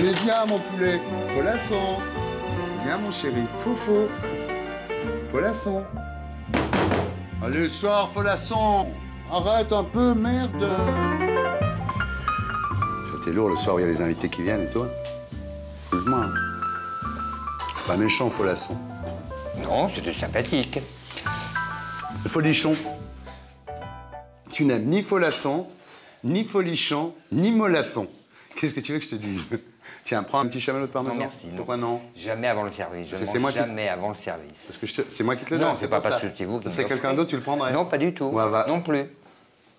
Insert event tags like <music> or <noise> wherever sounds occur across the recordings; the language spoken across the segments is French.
Allez, viens, mon poulet. Folasson Viens, mon chéri. Foufou. Folasson. Allez, soir, Folasson Arrête un peu, merde C'était lourd le soir où il y a les invités qui viennent, et toi Excuse-moi. Pas méchant, Folasson. Non, c'était sympathique. Folichon. Tu n'aimes ni Folasson, ni Folichon, ni Molasson. Qu'est-ce que tu veux que je te dise? Tiens, prends un petit chamallow de Non, parmesan. merci. non. Pourquoi non Jamais avant le service. Je ne Parce que mange c'est moi qui- jamais avant le service. Parce que te- c'est moi qui te le donne. Non, c'est pas parce que c'est vous qui me serait quelqu'un d'autre, tu le prendrais Non, pas du tout. Ouais, va. Non plus.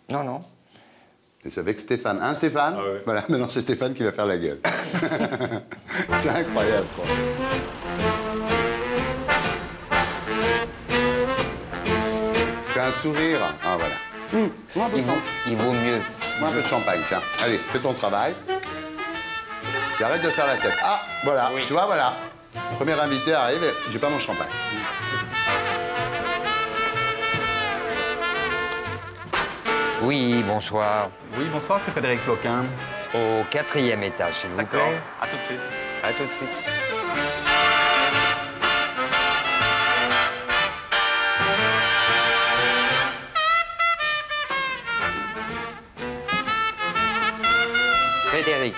Non, non. Et c'est avec Stéphane. Hein, Stéphane Voilà, maintenant c'est Stéphane qui va faire la gueule. <laughs> c'est incroyable, quoi. Fais un sourire. Ah, voilà. De Il vaut, il vaut mieux. moi, un peu de champagne, tiens. Allez, fais ton travail. Et arrête de faire la tête. Ah, voilà. Oui. Tu vois, voilà. Premier invité arrive et j'ai pas mon champagne. Oui, bonsoir. Oui, bonsoir, c'est Frédéric Ploquin. Au quatrième étage, s'il vous plaît. À tout de suite. À tout de suite.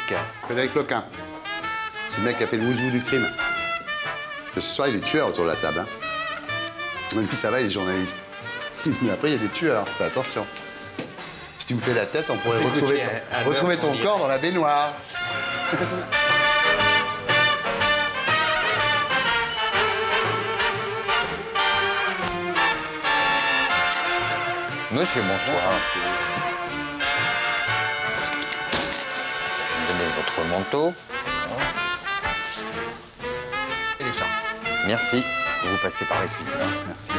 Frédéric. Frédéric Loquin. C'est le mec qui a fait le wouzou du crime. Ce soir, il est tueur autour de la table. Hein. Même si ça va, il est journaliste. <laughs> Mais après, il y a des tueurs. Fais attention. Si tu me fais la tête, on pourrait <laughs> retrouver ton, retrouver corps dans la baignoire. Monsieur, bonsoir. Donnez votre manteau. Et les chats. Merci. Vous passez par la cuisine. Merci.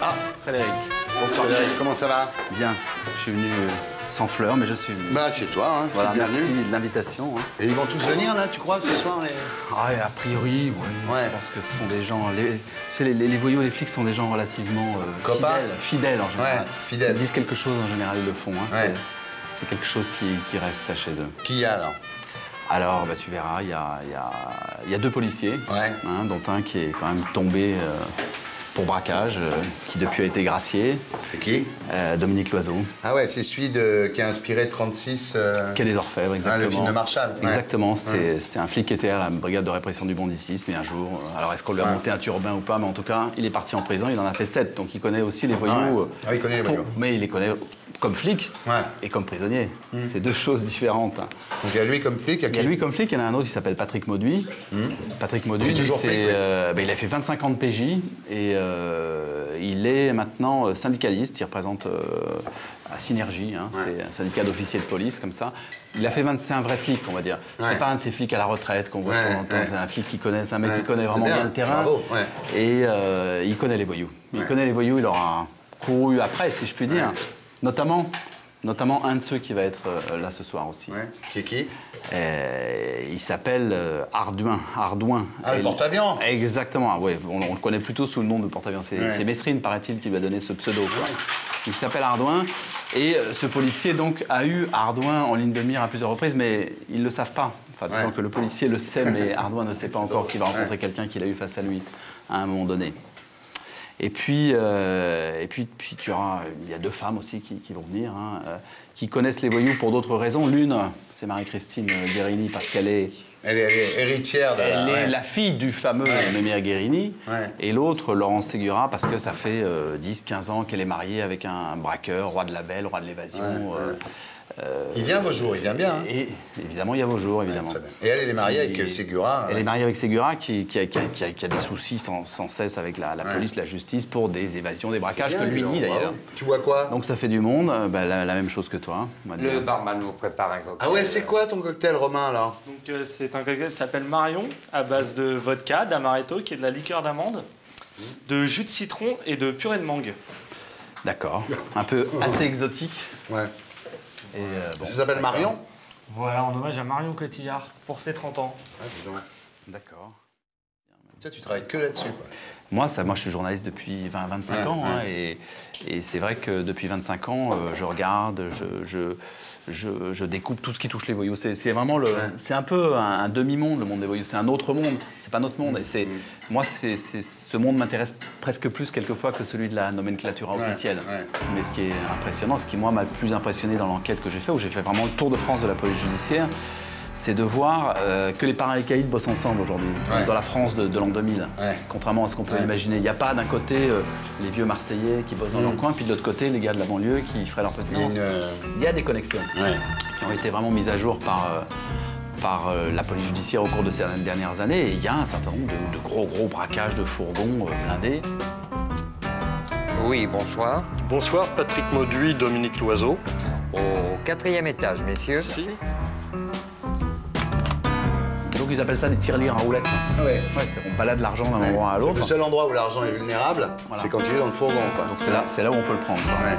Ah, Frédéric. Bonsoir. Frédéric, comment ça va? Bien. Je suis venu euh, sans fleurs, mais je suis venu. Bah, c'est toi, hein. voilà, merci de l'invitation. hein. Et ils vont tous venir, là, tu crois, ce soir les... Ah, et a priori, oui. Ouais. Je pense que ce sont des gens. Les, tu sais, les, les- les voyous, les flics sont des gens relativement euh, Copains fidèles. Fidèles en général. Ouais, fidèles. Ils disent quelque chose, en général, ils le font. hein. Ouais. C'est- quelque chose qui, qui reste chez eux. Qui y a, alors? Alors, bah, tu verras, il y a, il y a- il y a deux policiers, Ouais. hein, dont un qui est quand même tombé euh, pour braquage, euh, qui depuis a été gracié, C'est qui? Euh, Dominique Loiseau, Ah ouais, c'est celui de... qui a inspiré 36... euh, qui est des orfèvres, exactement. le film de Marshall, ouais. Exactement, c'était un flic qui était à la brigade de répression du banditisme, et un jour, alors est-ce qu'on lui a monté un turbin ou pas, mais en tout cas, il est parti en prison, il en a fait sept, donc il connaît aussi les voyous. Ah euh, Ah, il connaît les voyous. Mais il les connaît comme flic Ouais. et comme prisonnier. C'est deux choses différentes. hein. Donc il y a lui comme flic, il y a Il y a qui lui comme flic, il y en a un autre qui s'appelle Patrick Mauduit. Patrick Mauduit, toujours flic, oui. euh, ben, il a fait 25 ans de PJ et euh, il est maintenant euh, syndicaliste. Il représente euh, à Synergie, hein, c'est un syndicat d'officiers de police comme ça. Il a fait 20, c'est un vrai flic, on va dire. Ouais. C'est pas un de ces flics à la retraite qu'on voit. C'est un flic qui connaît, c'est un mec qui connaît vraiment bien. bien, le terrain. Bravo. Et il connaît les voyous. Il connaît les voyous. Il aura couru après, si je puis dire. Notamment, notamment un de ceux qui va être euh, là ce soir aussi. Ouais. Qui est qui? Euh, il s'appelle euh. Ardouin. Ah, le porte-avions. Exactement, oui. On, on le connaît plutôt sous le nom de porte-avions. C'est Ouais. c'est paraît-il, qui lui a donné ce pseudo. quoi. Il s'appelle Ardouin. Et euh, ce policier, donc, a eu Ardouin en ligne de mire à plusieurs reprises, mais ils ne le savent pas. Enfin, disons que le policier le sait, mais <laughs> Ardouin ne sait pas encore qu'il va rencontrer quelqu'un qu'il a eu face à lui à un moment donné. Et puis, euh, et puis, puis tu auras, il y a deux femmes aussi qui, qui vont venir, hein, euh, qui connaissent les voyous pour d'autres raisons. L'une, c'est Marie-Christine Guérini, parce qu'elle est, Elle est, elle est héritière de elle la... est ouais. la fille du fameux Ouais. Guérini. Ouais. Et l'autre, Laurence Ségura, parce que ça fait 10-15 ans qu'elle est mariée avec un braqueur, roi de la belle, roi de l'évasion. Euh, Il vient vos jours, il vient bien. hein. et évidemment, il y a vos jours, évidemment. Et elle, elle est mariée avec Ségura. Elle ouais. est mariée avec Ségura qui, qui a, qui a- qui a- qui a des soucis sans, sans cesse avec la, la Ouais. police, la justice pour des évasions, des braquages Bien, que lui nie d'ailleurs. Tu vois quoi? Donc ça fait du monde, bah, la, la même chose que toi. dire. Le barman vous prépare un cocktail. Ah ouais, c'est quoi ton cocktail, Romain, alors Donc euh, c'est un cocktail qui s'appelle Marion, à base de vodka, d'amaretto, qui est de la liqueur d'amande, de jus de citron et de purée de mangue. D'accord. Un peu assez exotique. Ouais. Et, euh, bon, Ça s'appelle Marion Voilà, en hommage à Marion Cotillard pour ses 30 ans. Ah. D'accord. Ça, tu travailles que là-dessus, quoi. Moi, ça, moi, je suis journaliste depuis 20, 25 Ouais, ans. hein, et et c'est vrai que depuis 25 ans, euh, je regarde, je, je, je- je découpe tout ce qui touche les voyous. C'est vraiment le. C'est un peu un, un demi-monde, le monde des voyous. C'est un autre monde. C'est pas notre monde. Et c'est, moi, c'est, ce monde m'intéresse presque plus quelquefois que celui de la nomenclature Ouais, officielle. ouais. Mais ce qui est impressionnant, ce qui, moi, m'a le plus impressionné dans l'enquête que j'ai fait, où j'ai fait vraiment le tour de France de la police judiciaire, c'est de voir euh, que les paracaïdes bossent ensemble aujourd'hui, Ouais. dans la France de, de l'an 2000. Ouais. Contrairement à ce qu'on peut Ouais. imaginer. Il n'y a pas d'un côté euh, les vieux Marseillais qui bossent dans leur coin, puis de l'autre côté les gars de la banlieue qui feraient leur petit. Il y a Non. une, euh, Il y a des connexions Ouais. qui ont été vraiment mises à jour par, euh, par euh, la police judiciaire au cours de ces dernières années. Et il y a un certain nombre de, de gros, gros braquages de fourgons euh, blindés. Oui, bonsoir. Bonsoir, Patrick Mauduit, Dominique Loiseau. Au quatrième étage, messieurs. Donc ils appellent ça des tirelires à roulettes. Ouais. Ouais, c'est- on balade l'argent d'un endroit à l'autre. Le seul endroit où l'argent est vulnérable, Voilà. c'est quand il est dans le fourgon, quoi. Donc c'est là, c'est là où on peut le prendre. quoi. Ouais.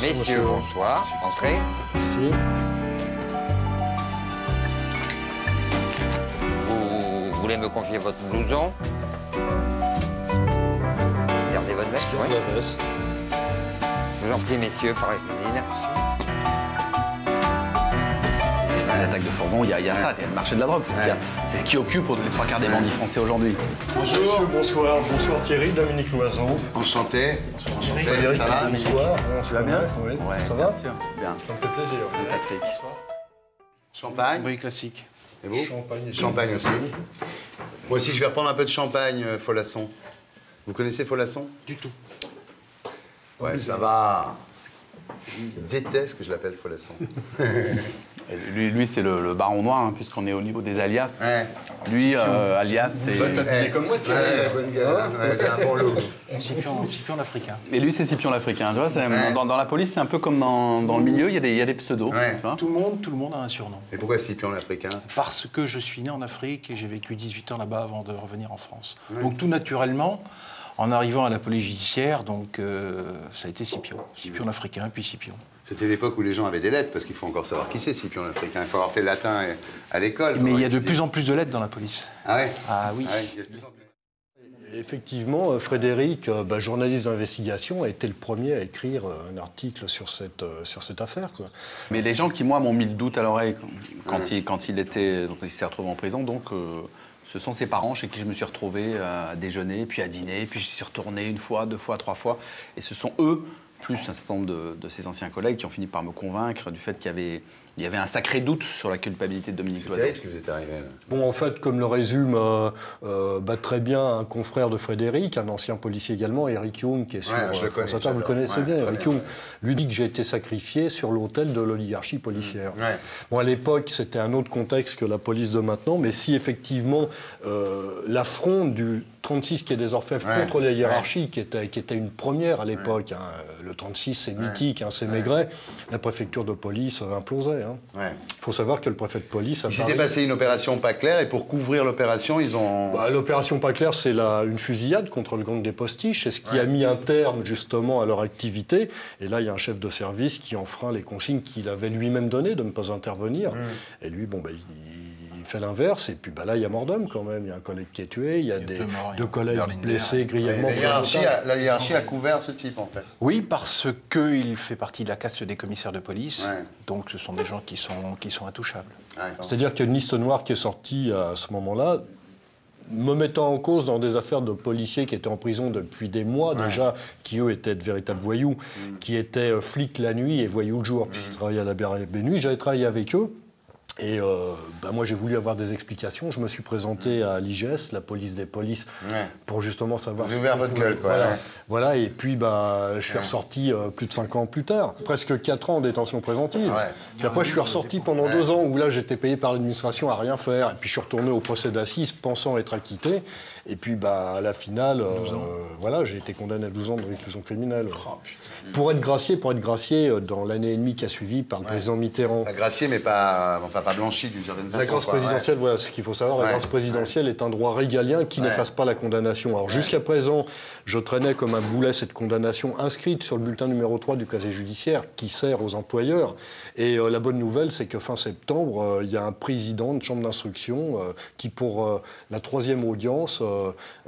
Messieurs, bonsoir. Entrez. Ici. Voulez me confier votre blouson Gardez votre veste, oui. Veste. Je vous en prie, messieurs, par la cuisine. Les attaques de fourgons, il y a, il y a ça, il y a le marché de la drogue. C'est ce, qui occupe les trois quarts des bandits français aujourd'hui. Bonjour. bonsoir. Bonsoir Thierry, Dominique Loiseau. Enchanté. Enchanté. Frédéric, Ça va bonsoir. Tu vas bien oui. Ouais, Ça bien va sûr. Bien. Ça me fait plaisir. Patrick. Champagne Oui, classique. Et vous Champagne et Champagne aussi. Moi aussi, je vais reprendre un peu de champagne, euh, Folasson. Vous connaissez Folasson Du tout. Ouais, ça va. Il déteste que je l'appelle Folasson. <laughs> Lui, lui c'est le, le baron noir, hein, puisqu'on est au niveau des alias. Ouais. Lui, euh, alias, c'est. Eh, comme moi, tu Ouais, bonne gueule. Ouais, c'est un bon look. Scipion, Scipion l'Africain. Et lui, c'est Scipion l'Africain. Tu vois, c'est- Ouais. dans, dans la police, c'est un peu comme dans, dans le milieu, il y a des, il y a des pseudos. Ouais. tu vois. Tout le monde, tout le monde a un surnom. Et pourquoi Scipion l'Africain? Parce que je suis né en Afrique et j'ai vécu 18 ans là-bas avant de revenir en France. Donc tout naturellement, en arrivant à la police judiciaire, donc euh, ça a été Scipion. Scipion l'Africain, puis Scipion. C'était l'époque où les gens avaient des lettres, parce qu'il faut encore savoir qui c'est Scipion l'Africain. Il faut avoir fait latin à l'école. Mais il y a de plus en plus de lettres dans la police. Ah ouais? Ah oui. ouais, il y a de plus en plus. Effectivement, euh, Frédéric, euh, bah, journaliste d'investigation, a été le premier à écrire euh, un article sur cette, sur cette affaire. Quoi. Mais les gens qui, moi, m'ont mis le doute à l'oreille quand, il, quand il était. Donc, il s'est retrouvé en prison, donc. euh, ce sont ses parents chez qui je me suis retrouvé à déjeuner, puis à dîner, puis je suis retourné une fois, deux fois, trois fois. Et ce sont eux, plus un certain nombre de, de ses anciens collègues, qui ont fini par me convaincre du fait qu'il y avait, il y avait un sacré doute sur la culpabilité de Dominique C'est Loiseau. terrible ce que vous êtes arrivé. Bon, en fait, comme le résume euh, euh, bah, très bien un confrère de Frédéric, un ancien policier également, Eric Young, qui est sur Ouais, je le euh, connais, France Inter, vous le connaissez Ouais, bien, Eric bien, Young, lui dit que j'ai été sacrifié sur l'autel de l'oligarchie policière. Ouais. Bon, à l'époque, c'était un autre contexte que la police de maintenant, mais si effectivement euh, l'affront du 36 qui est des Orfèvres Ouais, contre la hiérarchie, qui, était, qui était une première à l'époque, hein, le 36 c'est mythique, hein, c'est Maigret, la préfecture de police euh, implosait. hein. Il faut savoir que le préfet de police a Il s'était passé une opération pas claire et pour couvrir l'opération, ils ont. Bah, L'opération pas claire, c'est la- une fusillade contre le gang des postiches. C'est ce qui a mis un terme justement à leur activité. Et là, il y a un chef de service qui enfreint les consignes qu'il avait lui-même données de ne pas intervenir. Et lui, bon, bah, il fait l'inverse. Et puis bah, là, il y a mort d'homme quand même. Il y a un collègue qui est tué. Il y a, Il y a des, deux morts, collègues blessés grièvement. la, hiérarchie a, la hiérarchie a couvert ce type en fait. Oui, parce qu'il fait partie de la caste des commissaires de police. Ouais. Donc ce sont des gens qui sont, qui sont intouchables. Ouais. C'est-à-dire qu'il y a une liste noire qui est sortie à ce moment-là, me mettant en cause dans des affaires de policiers qui étaient en prison depuis des mois déjà, qui eux étaient de véritables voyous, qui étaient euh, flics la nuit et voyous le jour, puisqu'ils travaillaient à la BRB nuit. J'avais travaillé avec eux. Et euh, bah, moi, j'ai voulu avoir des explications. Je me suis présenté à l'IGS, la police des polices, Ouais. pour justement savoir. Vous ouvert votre gueule, quoi, Voilà. ouais. Voilà, et puis bah, je suis ressorti euh, plus de 5 ans plus tard, presque 4 ans en détention préventive. Puis après, je suis ressorti pendant Ouais. deux ans où là, j'étais payé par l'administration à rien faire. Et puis je suis retourné au procès d'assises pensant être acquitté. Et puis bah, à la finale, euh, voilà, j'ai été condamné à 12 ans de réclusion criminelle. Oh, pour être gracié, pour être gracié euh, dans l'année et demie qui a suivi par le président Mitterrand. Pas gracié, mais pas, enfin, pas blanchi d'une certaine façon. La grâce quoi, ouais. présidentielle, voilà ce qu'il faut savoir. La grâce présidentielle est un droit régalien qui n'efface pas la condamnation. Alors jusqu'à présent, je traînais comme un boulet cette condamnation inscrite sur le bulletin numéro 3 du casier judiciaire qui sert aux employeurs. Et euh, la bonne nouvelle, c'est que fin septembre, euh, il y a un président de chambre d'instruction qui, pour la troisième audience,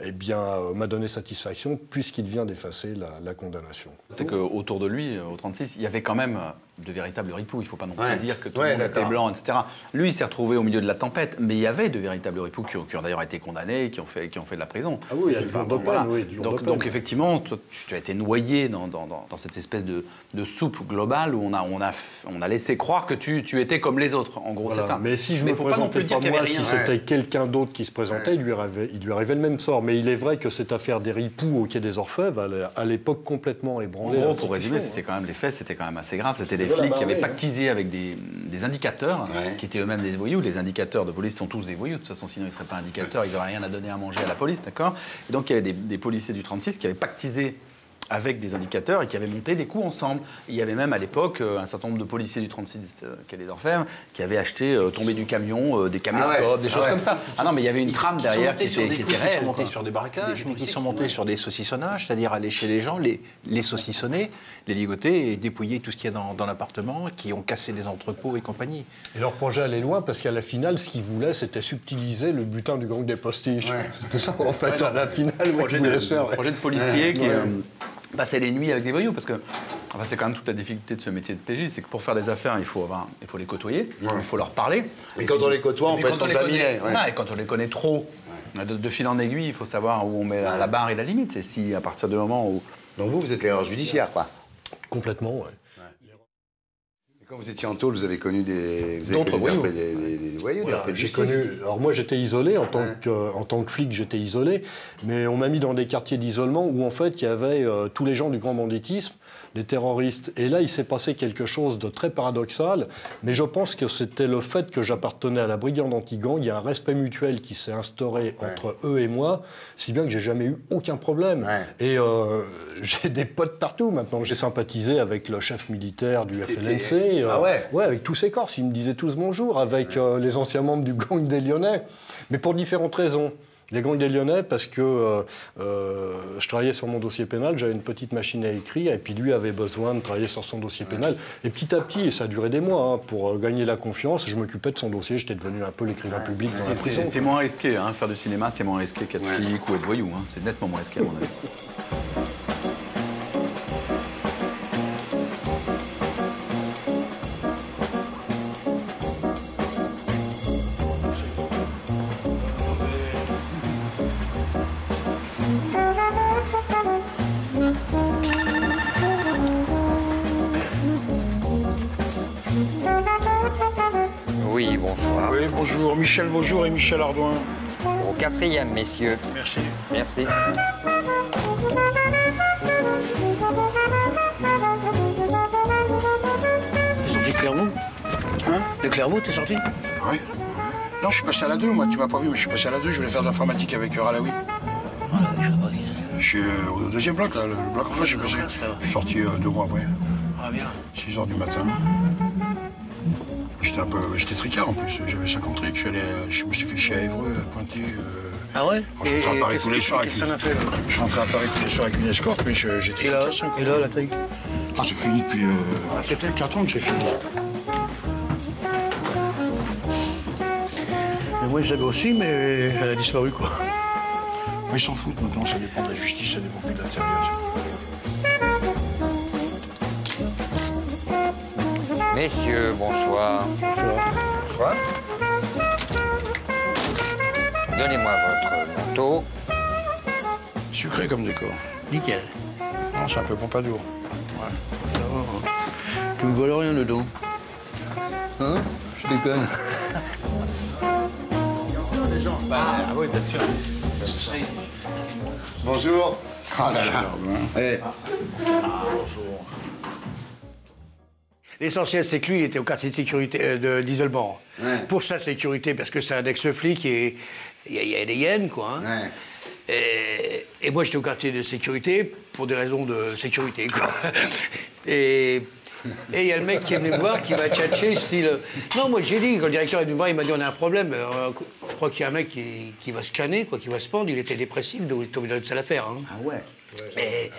eh bien, euh, m'a donné satisfaction puisqu'il vient d'effacer la, la condamnation. C'est qu'autour de lui, euh, au 36, il y avait quand même euh, de véritables ripoux. Il ne faut pas non plus Ouais. dire que tout Ouais, le monde était blanc, etc. Lui, il s'est retrouvé au milieu de la tempête, mais il y avait de véritables ripoux qui, ont- qui ont d'ailleurs été condamnés, qui ont fait, qui ont fait de la prison. Ah oui, il y a du peine, voilà. oui, du donc, effectivement, tu, tu as été noyé dans, dans- dans- dans cette espèce de, de soupe globale où on a, on a, on a laissé croire que tu, tu étais comme les autres. En gros, Voilà. c'est ça. Mais si je ne me pas présentais pas, y moi, si c'était quelqu'un d'autre qui se présentait, il, lui arrivait, il lui arrivait le même sort. Mais il est vrai que cette affaire des ripoux au Quai des Orfèvres, à l'époque complètement En ébranlé. gros, pour résumer, hein. c'était quand même les faits, c'était quand même assez grave. C'était des flics qui avaient marée, hein. pactisé avec des, des indicateurs, Ouais. qui étaient eux-mêmes des voyous. Les indicateurs de police sont tous des voyous. De toute façon, sinon ils ne seraient pas indicateurs, ils n'auraient rien à donner à manger à la police, d'accord? Et donc il y avait des, des policiers du 36 qui avaient pactisé avec des indicateurs et qui avaient monté des coups ensemble. Il y avait même à l'époque euh, un certain nombre de policiers du 36 euh, quai des Orfèvres qui avaient acheté, euh, tombé du camion, euh, des caméscopes, Ah ouais, des ah choses ouais. comme ça. Ah non, mais il y avait une trame sont derrière qui était, des qui sont réelle. montés sur des barracages, mais qui sont montés sur des saucissonnages, c'est-à-dire aller chez les gens, les, les saucissonner, les ligoter et dépouiller tout ce qu'il y a dans, dans l'appartement, qui ont cassé des entrepôts et compagnie. Et leur projet allait loin parce qu'à la finale, ce qu'ils voulaient, c'était subtiliser le butin du gang des postiches. Ouais. <laughs> C'était ça, en fait, à la finale. ouais, projet de, faire, ouais. projet de policier qui Ouais. euh, passait les nuits avec des voyous parce que enfin, c'est quand même toute la difficulté de ce métier de PJ, c'est que pour faire des affaires, il faut avoir, il faut les côtoyer, il faut leur parler. Et quand on les côtoie, on peut être les contaminé. ouais. voilà, et quand on les connaît trop, de, de fil en aiguille, il faut savoir où on met la, la barre et la limite. Et si à partir du moment où Donc vous, vous êtes l'erreur judiciaire, quoi. Complètement, ouais. Et quand vous étiez en tôle, vous avez connu des, vous avez D'autres connu voyous. Des, des, des- voyous, Voilà, j'ai connu. Alors moi, j'étais isolé en tant que en tant que flic, j'étais isolé, mais on m'a mis dans des quartiers d'isolement où en fait il y avait euh, tous les gens du grand banditisme, les terroristes. Et là, il s'est passé quelque chose de très paradoxal, mais je pense que c'était le fait que j'appartenais à la brigade anti-gang. Il y a un respect mutuel qui s'est instauré entre eux et moi, si bien que j'ai jamais eu aucun problème. Ouais. Et euh, j'ai des potes partout maintenant. J'ai sympathisé avec le chef militaire du FLNC. euh, Ah ouais Ouais, avec tous ces Corses. Ils me disaient tous bonjour, avec euh, les anciens membres du gang des Lyonnais. Mais pour différentes raisons. Les gangs des Lyonnais, parce que euh, euh, je travaillais sur mon dossier pénal, j'avais une petite machine à écrire, et puis lui avait besoin de travailler sur son dossier pénal. Et petit à petit, et ça a duré des mois, hein, pour euh, gagner la confiance, je m'occupais de son dossier, j'étais devenu un peu l'écrivain public dans la c'est- prison. c'est moins risqué, hein, faire du cinéma, c'est moins risqué qu'être flic ou être voyou. hein. C'est nettement moins risqué à mon avis. <laughs> Vaujour et Michel Ardouin. Au quatrième, messieurs. Merci. Merci. T'es sorti de Clairvaux Hein De Clairvaux, t'es sorti Oui. Non, je suis passé à la 2, moi, tu m'as pas vu, mais je suis passé à la 2, je voulais faire de l'informatique avec euh, Ralaoui. Voilà, je sais pas qui c'est. Je suis euh, au deuxième bloc, là, le le bloc en face, je suis passé. Je suis sorti euh, deux mois après, Ah bien. 6 heures du matin. J'étais un peu, j'étais tricard en plus, j'avais 50 trics, je, suis allé, je me suis fait chier à Évreux, à Pointé. euh, Ah ouais? Je suis rentré à Paris tous les soirs avec Je à Paris tous les soirs avec une escorte, mais j'étais Et là, et là, la trique? Ah, c'est fini depuis... Euh, ça fait 4 ans que c'est fini. Mais moi, j'avais aussi, mais elle a disparu quoi. Mais ils s'en foutent maintenant, ça dépend de la justice, ça dépend plus de l'intérieur. Messieurs, bonsoir. Bonsoir. Donnez-moi votre manteau. Sucré comme décor. Nickel. Non, c'est un peu Pompadour. Hein. Tu me voles rien dedans. Hein Je déconne. Ah oui, bien sûr. Bonjour. Ah là là. Eh, L'essentiel, c'est que lui, il était au quartier de sécurité euh, de- d'isolement. Ouais. Pour sa sécurité, parce que c'est un ex-flic et il y, a- il y a des hyènes, quoi. hein. Ouais. Et, et moi, j'étais au quartier de sécurité pour des raisons de sécurité, quoi. <laughs> Et il y a le mec qui est venu me voir, qui m'a tchatché, style. euh, Non, moi j'ai dit, quand le directeur est venu me voir, il m'a dit on a un problème. euh, je crois qu'il y a un mec qui, qui va se canner, quoi, qui va se pendre. Il était dépressif, donc il était obligé de ça l'affaire. Hein. Ah ouais. Et,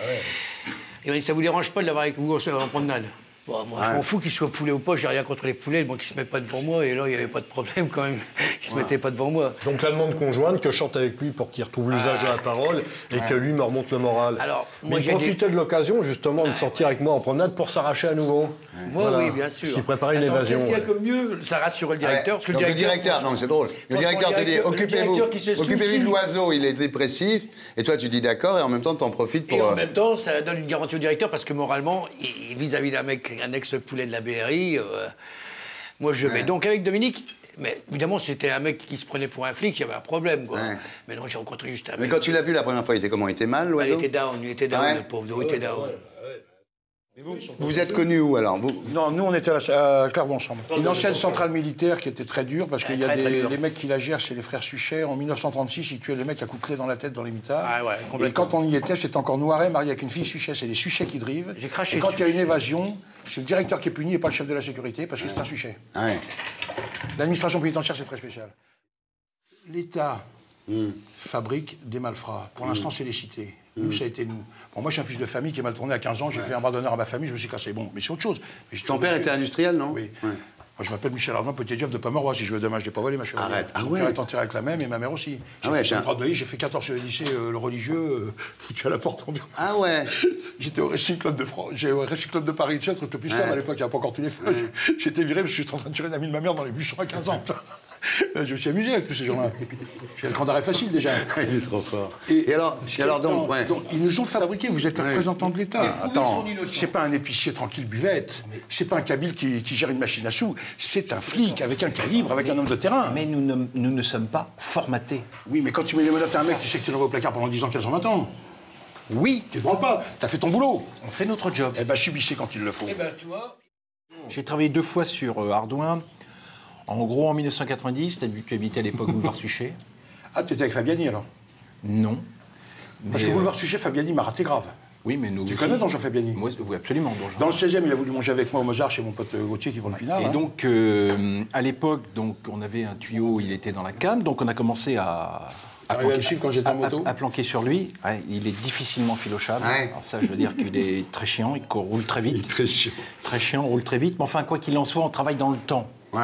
il m'a dit ça vous dérange pas de l'avoir avec vous en promenade Bon, moi, je m'en fous qu'il soit poulet ou pas, j'ai rien contre les poulets, bon, qu'ils se mettent pas devant moi, et là, il n'y avait pas de problème quand même. <laughs> Ils se mettaient pas devant moi. Donc la demande conjointe que je chante avec lui pour qu'il retrouve l'usage de la parole et que lui me remonte le moral. Alors, Mais moi, il profitait de l'occasion justement de sortir avec moi en promenade pour s'arracher à nouveau. Moi, Voilà. oui, bien sûr. Qui préparait une évasion. Qu'est-ce qu'il y a ouais. comme mieux Ça rassurait le directeur. parce que Donc le directeur, non, c'est drôle. Le directeur te dit occupez-vous soucie. de l'oiseau, il est dépressif. Et toi, tu dis d'accord, et en même temps, tu en profites Et pour. en euh, même temps, ça donne une garantie au directeur parce que moralement, il- vis-à-vis d'un mec, un ex-poulet de la BRI, euh, moi je vais. Donc avec Dominique, mais évidemment, c'était un mec qui se prenait pour un flic, il y avait un problème. Quoi. Ouais. Mais non, j'ai rencontré juste un Mais mec. quand tu l'as vu la première fois, il était comment? Il était mal, Ah, il l'oiseau? était down, il était down, Ouais. le pauvre, il était down. Vous vous êtes connus où alors vous, Non, nous, on était à, la- à Clairvaux ensemble. Une ancienne centrale militaire qui était très dure, parce qu'il y a Très, des les mecs qui la gèrent, c'est les frères Suchet. En 1936, ils tuaient les mecs à coups de clé dans la tête dans les mitards. Ah ouais, et quand on y était, c'était encore Noiret, marié avec une fille Suchet. C'est les Suchets qui drivent. J'ai craché Et quand il y a une évasion, c'est le directeur qui est puni et pas le chef de la sécurité, parce que c'est un Suchet. Ah ouais. L'administration pénitentiaire, c'est très spécial. L'État fabrique des malfrats. Pour l'instant, c'est les cités. Nous, ça a été nous. Bon, moi, je suis un fils de famille qui est mal tourné à 15 ans. J'ai fait un bras d'honneur à ma famille, je me suis cassé. Bon, mais c'est autre chose. Mais Ton père était industriel, non Oui. Ouais. Moi, je m'appelle Michel Ardouin, petit Jeff de Pomeroy. Si je veux dommage, je l'ai pas volé, ma chevalière. Arrête. Ah Mon ouais. père est enterré avec la même et ma mère aussi. J'ai Ah ouais, fait j'ai un- j'ai fait 14 sur le lycée euh, le religieux, euh, foutu à la porte en. Ah ouais. <laughs> J'étais au Racing Club de France, j'ai au Racing Club de Paris, tu sais, un truc le plus simple Ouais. à l'époque, il n'y avait pas encore tous les feux. <laughs> J'étais viré parce que j'étais en train de tirer une amie de ma mère dans les buissons à 15 ans. <laughs> Je me suis amusé avec tous ces gens-là. J'ai le grand d'arrêt facile déjà. <laughs> Il est trop fort. Et, alors, et alors donc, ouais. ils nous ont fabriqué, vous êtes un Ouais. représentant de l'État. Attends, c'est pas un épicier tranquille buvette, c'est pas un kabyle qui, qui gère une machine à sous, c'est un flic avec un calibre, avec un homme de terrain. Mais nous ne, nous ne sommes pas formatés. Oui, mais quand tu mets les menottes à un mec, tu sais que tu l'envoies au placard pendant 10 ans, 15 ans, 20 ans. Oui, Tu te branles pas, t'as fait ton boulot. on fait notre job. Eh ben, subissez quand il le faut. J'ai travaillé deux fois sur euh, Ardouin. En gros, en 1990, tu habitais à l'époque boulevard Suchet. Ah, tu étais avec Fabiani alors? Non. Parce Mais, que euh, boulevard Suchet, Fabiani m'a raté grave. Oui, mais nous. Tu aussi. connais Donjon Fabiani? Moi, Oui, absolument. Donjon. Dans le 16e, il a voulu manger avec moi au Mozart chez mon pote euh, Gauthier qui vend le pinard. Et hein. donc, euh, à l'époque, donc, on avait un tuyau, il était dans la cam, donc on a commencé à. T'arrives à le suivre quand j'étais en à- moto? à- à planquer sur lui. Ouais, il est difficilement filochable. Ouais. Alors ça, je veux dire qu'il est très chiant, il roule très vite. Très chiant. Très chiant, roule très vite. Mais enfin, quoi qu'il en soit, on travaille dans le temps. Ouais.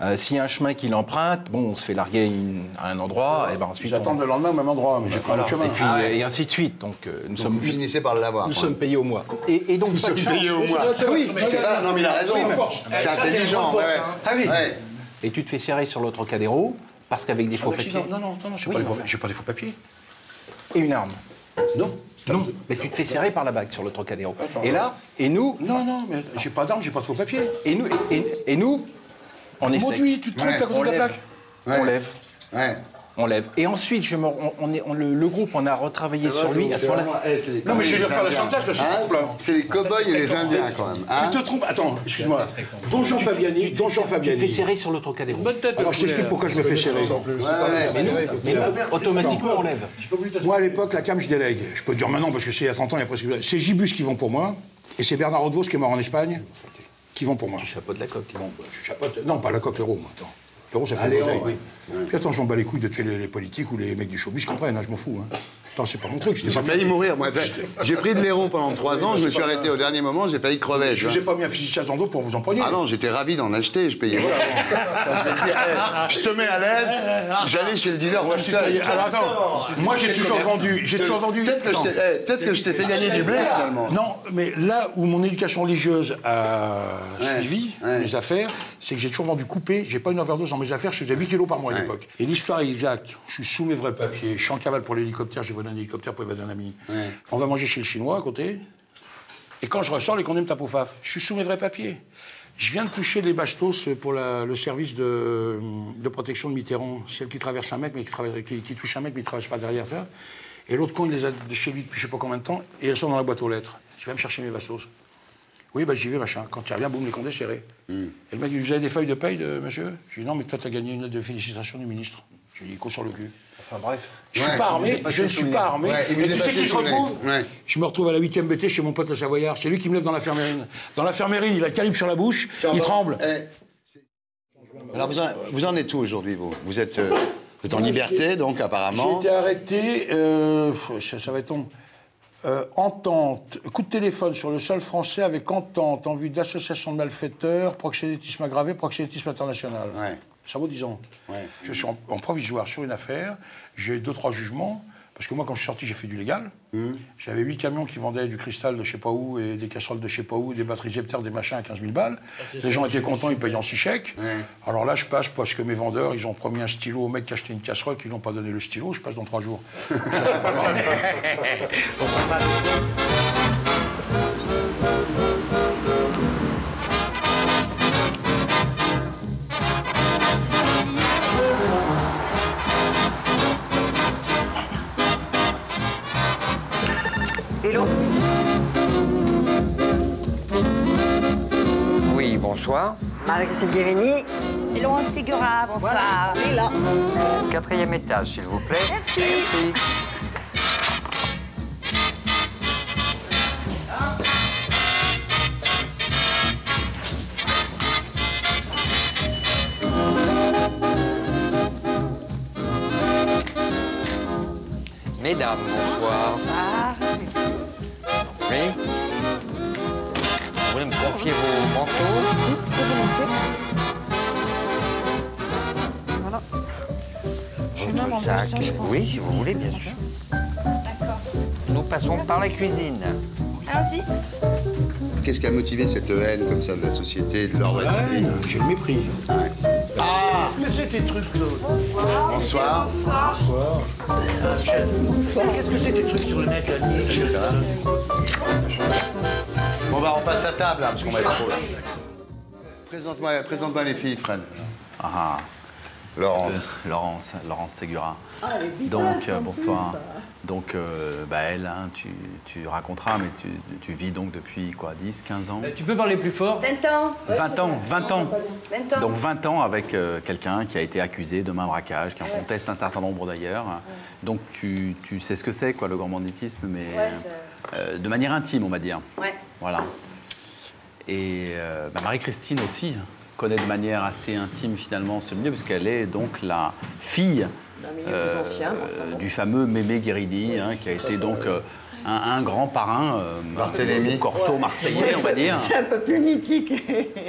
Euh, S'il y a un chemin qu'il emprunte, bon, on se fait larguer une- à un endroit, et ben ensuite. J'attends on- le lendemain au même endroit, mais j'ai pris Voilà. autre chemin. Et, puis, Ah ouais. et ainsi de suite. Donc, euh, nous, Donc, sommes, vous finissez par l'avoir. nous quoi. sommes payés au mois. Et, et donc, pas de chance. Payé au mois. oui, mais c'est pas. Non, mais il a raison. Oui, mais force. C'est intelligent. hein. Ah oui. Et tu te fais serrer sur l'autre Trocadéro, parce qu'avec des faux papiers. Non, non, non, non, j'ai Oui, pas, des faux- enfin. j'ai pas des faux papiers. Et une arme. Non. Non, mais tu te fais serrer par la bague sur le Trocadéro. Attends. et là, et nous, Non, non, mais j'ai pas d'armes, j'ai pas de faux papiers. et nous, et, et- et nous, on. Conduis, tu te trompes, Ouais, t'as on contre la lève. plaque. Ouais. On lève. Ouais. On lève. Et ensuite, je me, on, on est, on- le, le groupe, on a retravaillé sur lui à ce moment-là. Non, mais je vais lui faire la synthèse, parce que je Hein trompe, là. C'est les cow-boys et les indiens quand même. hein. Tu te trompes. Attends, excuse-moi. Donjon Fabiani, Donjon Tu te fais Fabiani. serrer sur le Trocadéro. Alors, je t'explique pourquoi je me fais serrer. Mais automatiquement, on lève. Moi, à l'époque, la cam, je délègue. Je peux te dire maintenant, parce que c'est il y a 30 ans, il y a presque. C'est Gibus qui vont pour moi, et c'est Bernard Rodvos qui est mort en Espagne, qui vont pour moi. Chapeau de la coque. Bon, je chapeaute- Non, pas la coque, l'euro, moi. L'euro, ça fait Allez, l'oseille. oui. Puis attends, je m'en bats les couilles de tuer les, les politiques ou les mecs du showbiz, je comprends, hein, je m'en fous. Hein. Attends, c'est pas mon truc. J'ai failli mourir, moi. J'ai pris de l'héros pendant trois ans, je me suis arrêté au dernier moment, j'ai failli crever. Je vois. vous ai pas mis un fusil de chasse le dos pour vous empoigner. Ah non, j'étais ravi d'en acheter, je payais. Ça, je te mets à l'aise, j'allais chez le dealer seul. Alors attends, moi j'ai toujours vendu. J'ai toujours vendu. Peut-être que je t'ai eh, fait gagner du blé finalement. Non, mais là où mon éducation religieuse a suivi mes affaires, c'est que j'ai toujours vendu coupé. J'ai pas une overdose dans mes affaires. Je faisais 8 kilos par mois à l'époque. Et l'histoire est exacte. Je suis sous mes vrais papiers. Je suis en cavale pour l'hélicoptère. J'ai volé un hélicoptère pour évader un ami. On va manger chez le chinois à côté. Et quand je ressors, les condés me tapent au faf. Je suis sous mes vrais papiers. Je viens de toucher les bastos pour la- le service de, de protection de Mitterrand. Celle qui traverse un mec, mais qui, traverse- qui- qui touche un mec, mais qui ne traverse pas derrière. Et l'autre con, il les a chez lui depuis je sais pas combien de temps, et elles sont dans la boîte aux lettres. Je vais me chercher mes bastos. Oui, bah j'y vais, machin. Quand tu reviens, boum, les condés serrés. Et le mec, dit, vous avez des feuilles de paye, de, monsieur? J'ai dit, non, mais toi, tu as gagné une lettre de félicitation du ministre. J'ai dit, coup sur le cul. Enfin bref. Je ne suis pas armé, pas je ne suis pas armé. Ouais, et vous et avez tu sais qui je retrouve Ouais. Je me retrouve à la 8e BT chez mon pote le Savoyard. C'est lui qui me lève dans l'infirmerie. Dans l'infirmerie, il a le calibre sur la bouche, il tremble. Eh, Alors, vous en, vous en êtes où aujourd'hui, vous? Vous êtes, euh, vous êtes en liberté, donc, J'ai apparemment. été arrêté, euh, ça, ça va être long. Euh, entente, coup de téléphone sur le sol français avec entente en vue d'association de malfaiteurs, proxénétisme aggravé, proxénétisme international. Ouais. Ça vaut 10 ans. Ouais. Je suis en, en provisoire sur une affaire, j'ai deux, trois jugements, parce que moi, quand je suis sorti, j'ai fait du légal. Mmh. J'avais huit camions qui vendaient du cristal de je sais pas où, et des casseroles de je sais pas où, des batteries Zepter, des machins à 15 000 balles. Les gens étaient contents, ils payaient en six chèques. Alors là, je passe parce que mes vendeurs, ils ont promis un stylo au mec qui a acheté une casserole, qui n'ont pas donné le stylo, je passe dans trois jours. <laughs> Ça, bonsoir. Marie-Christine Guérini. Laurence Ségura, bonsoir. On est là. Quatrième étage, s'il vous plaît. Merci. Mesdames, bonsoir. Bonsoir. Sac. je. Oui, si vous voulez, bien sûr. D'accord. Nous passons par la cuisine. Allons-y. Qu'est-ce qui a motivé cette haine comme ça de la société, de l'ordre république J'ai le mépris. Mais c'est tes trucs, Claude. Bonsoir. Bonsoir. Bonsoir. Qu'est-ce que c'est tes trucs sur le net, là Bon, bah, on passe à table, hein, parce qu'on va être trop là. Présente-moi présente les filles, Fred. Ah, Laurence. euh, Laurence, Laurence Ségura. Ah, bizarre, Donc, euh, bonsoir. plus. Donc, euh, bah, elle, hein, tu, tu raconteras, mais tu, tu vis donc depuis quoi, 10, 15 ans? Euh, Tu peux parler plus fort? 20 ans. 20 ans, 20 ans. 20 ans. Donc 20 ans avec euh, quelqu'un qui a été accusé de main braquage, qui en conteste un certain nombre d'ailleurs. Donc tu, tu sais ce que c'est, quoi, le grand banditisme, mais Ouais, euh, de manière intime, on va dire. Ouais. Voilà. Et euh, bah, Marie-Christine aussi connaît de manière assez intime finalement ce milieu, puisqu'elle est donc la fille ancien, enfin bon. du fameux Mémé Guérini, hein, qui a été donc euh, un, un grand parrain, euh, Barthélemy. corso marseillais, on va dire. <laughs> C'est un peu plus mythique.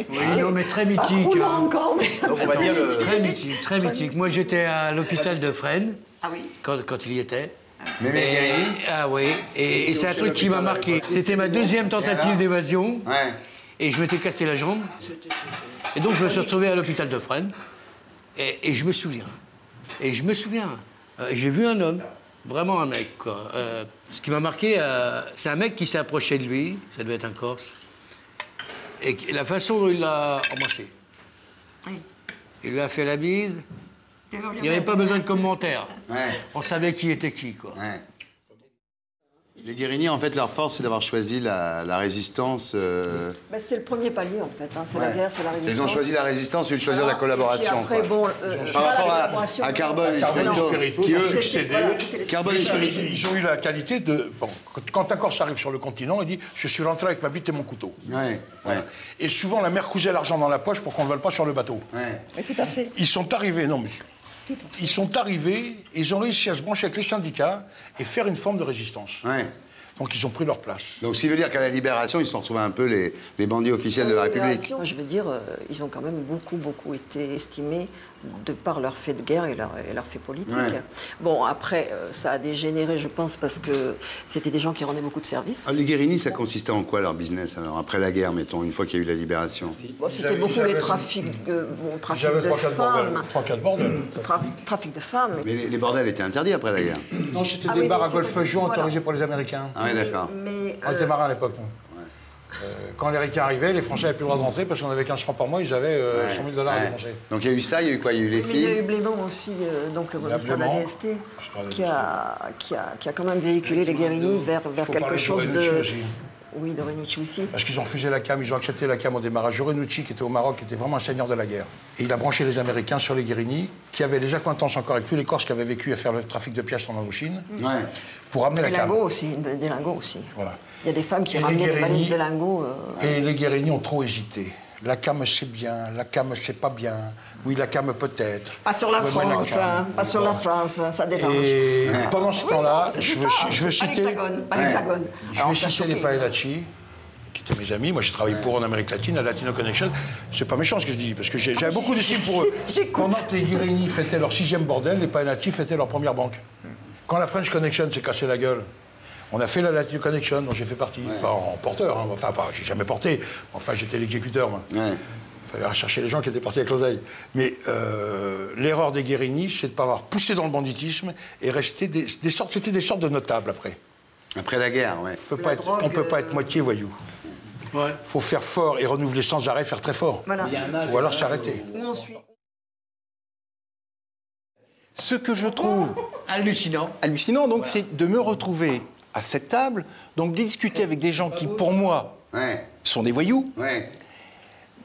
Oui, non, mais très Pas mythique. roulant hein. encore, mais. Donc on va dire le- Très mythique, très mythique. Moi, j'étais à l'hôpital de Fresnes Ah oui. quand, quand il y était. Mais, mais, Et- ah oui, et, et c'est un truc qui m'a marqué. C'était ma deuxième tentative d'évasion Ouais. et je m'étais cassé la jambe. Et donc je me suis retrouvé à l'hôpital de Fresnes et, et je me souviens. Et je me souviens, euh, j'ai vu un homme, vraiment un mec. Quoi. Euh, ce qui m'a marqué, euh, c'est un mec qui s'est approché de lui, ça devait être un Corse, et la façon dont il l'a embrassé. Oui. Il lui a fait la bise. Il n'y avait pas besoin de commentaires. Ouais. On savait qui était qui, quoi. Ouais. Les Guérini, en fait, leur force, c'est d'avoir choisi la, la résistance. euh, Bah, c'est le premier palier en fait. hein. C'est la guerre, c'est la résistance. Ils ont choisi la résistance lieu de choisir la collaboration. Et après, quoi. bon, euh, Par rapport à, collaboration, à Carbone et Spirito, qui eux, Carbone et Ils, Spirito. ils ont eu la qualité de. Bon, quand- un Corse arrive sur le continent, il dit Je suis rentré avec ma bite et mon couteau. Ouais, ouais, Et souvent, la mère cousait l'argent dans la poche pour qu'on ne vole pas sur le bateau. ouais. Oui, tout à fait. Ils sont arrivés, non mais. Tout à fait. Ils sont arrivés, ils ont réussi à se brancher avec les syndicats et faire une forme de résistance. ouais. Donc ils ont pris leur place. Donc, ce qui veut dire qu'à la Libération, ils se sont retrouvés un peu les, les bandits officiels de la République. Je veux dire, euh, ils ont quand même beaucoup, beaucoup été estimés de par leur fait de guerre et leur, et leur fait politique. Ouais. Bon, après, euh, ça a dégénéré, je pense, parce que c'était des gens qui rendaient beaucoup de services. Ah, les Guérini, ça consistait en quoi leur business alors Après la guerre, mettons, une fois qu'il y a eu la Libération? Bon, c'était beaucoup les trafics de, bon, trafic J'avais de 3-4 bordels. femmes. 3-4 bordels. Tra- trafic de femmes. Mais les, les bordels étaient interdits après la guerre. Non, c'était Ah des oui, bars à golf joint voilà. autorisés pour les Américains. Ah ouais, d'accord. Mais, On était euh, marins à l'époque, nous. Euh, quand les Ricains arrivaient, les Français n'avaient plus le droit de rentrer parce qu'on avait 15 francs par mois, ils avaient euh, 100 000 dollars à Ouais. dépenser. Donc il y a eu ça, il y a eu quoi? Il y a eu les Mais il y a eu filles Blément aussi, euh, donc le commissaire de la Blément. DST, qui a, qui, a, qui a quand même véhiculé les Guérini vers, vers quelque chose de. Oui, de Renucci aussi. Parce qu'ils ont refusé la cam, ils ont accepté la cam au démarrage. Renucci, qui était au Maroc, était vraiment un seigneur de la guerre. Et il a branché les Américains sur les Guérini, qui avaient des acquaintances encore avec tous les Corses qui avaient vécu à faire le trafic de pièces en Indochine, pour amener Des la cam. lingots aussi, des lingots aussi. Voilà. Il y a des femmes qui Et ramenaient des Guérini- valises de lingots. euh, Et les Guérini ont trop hésité. La cam, c'est bien, la cam, c'est pas bien. Oui, la cam, peut-être. Pas sur la Ouais, France, cam. hein, pas sur la France, hein, ça dérange. Et Ouais. pendant ce temps-là, je veux, je veux citer. pas l'hexagone. Je ça citer les. Paenacci, qui étaient mes amis. Moi, j'ai travaillé pour eux en Amérique latine, à Latino Connection. C'est pas méchant ce que je dis, parce que j'avais beaucoup d'estime pour eux. Pendant que les Guérini fêtaient leur sixième bordel, les Paenacci fêtaient leur première banque. Quand la French Connection s'est cassée la gueule, on a fait la Latino Connection, dont j'ai fait partie. Enfin, en porteur, hein. enfin, pas, j'ai jamais porté. Enfin, j'étais l'exécuteur, moi. Il fallait rechercher les gens qui étaient partis avec l'oseille. Mais euh, l'erreur des Guérini, c'est de ne pas avoir poussé dans le banditisme et rester des, des sortes. C'était des sortes de notables après. Après la guerre, ouais. On peut pas être- on ne peut pas être moitié voyou. Il faut faire fort et renouveler sans arrêt, faire très fort. Voilà. Ou alors s'arrêter. Ce que je trouve hallucinant, hallucinant donc, c'est de me retrouver à cette table, donc discuter avec des gens qui, pour moi, sont des voyous,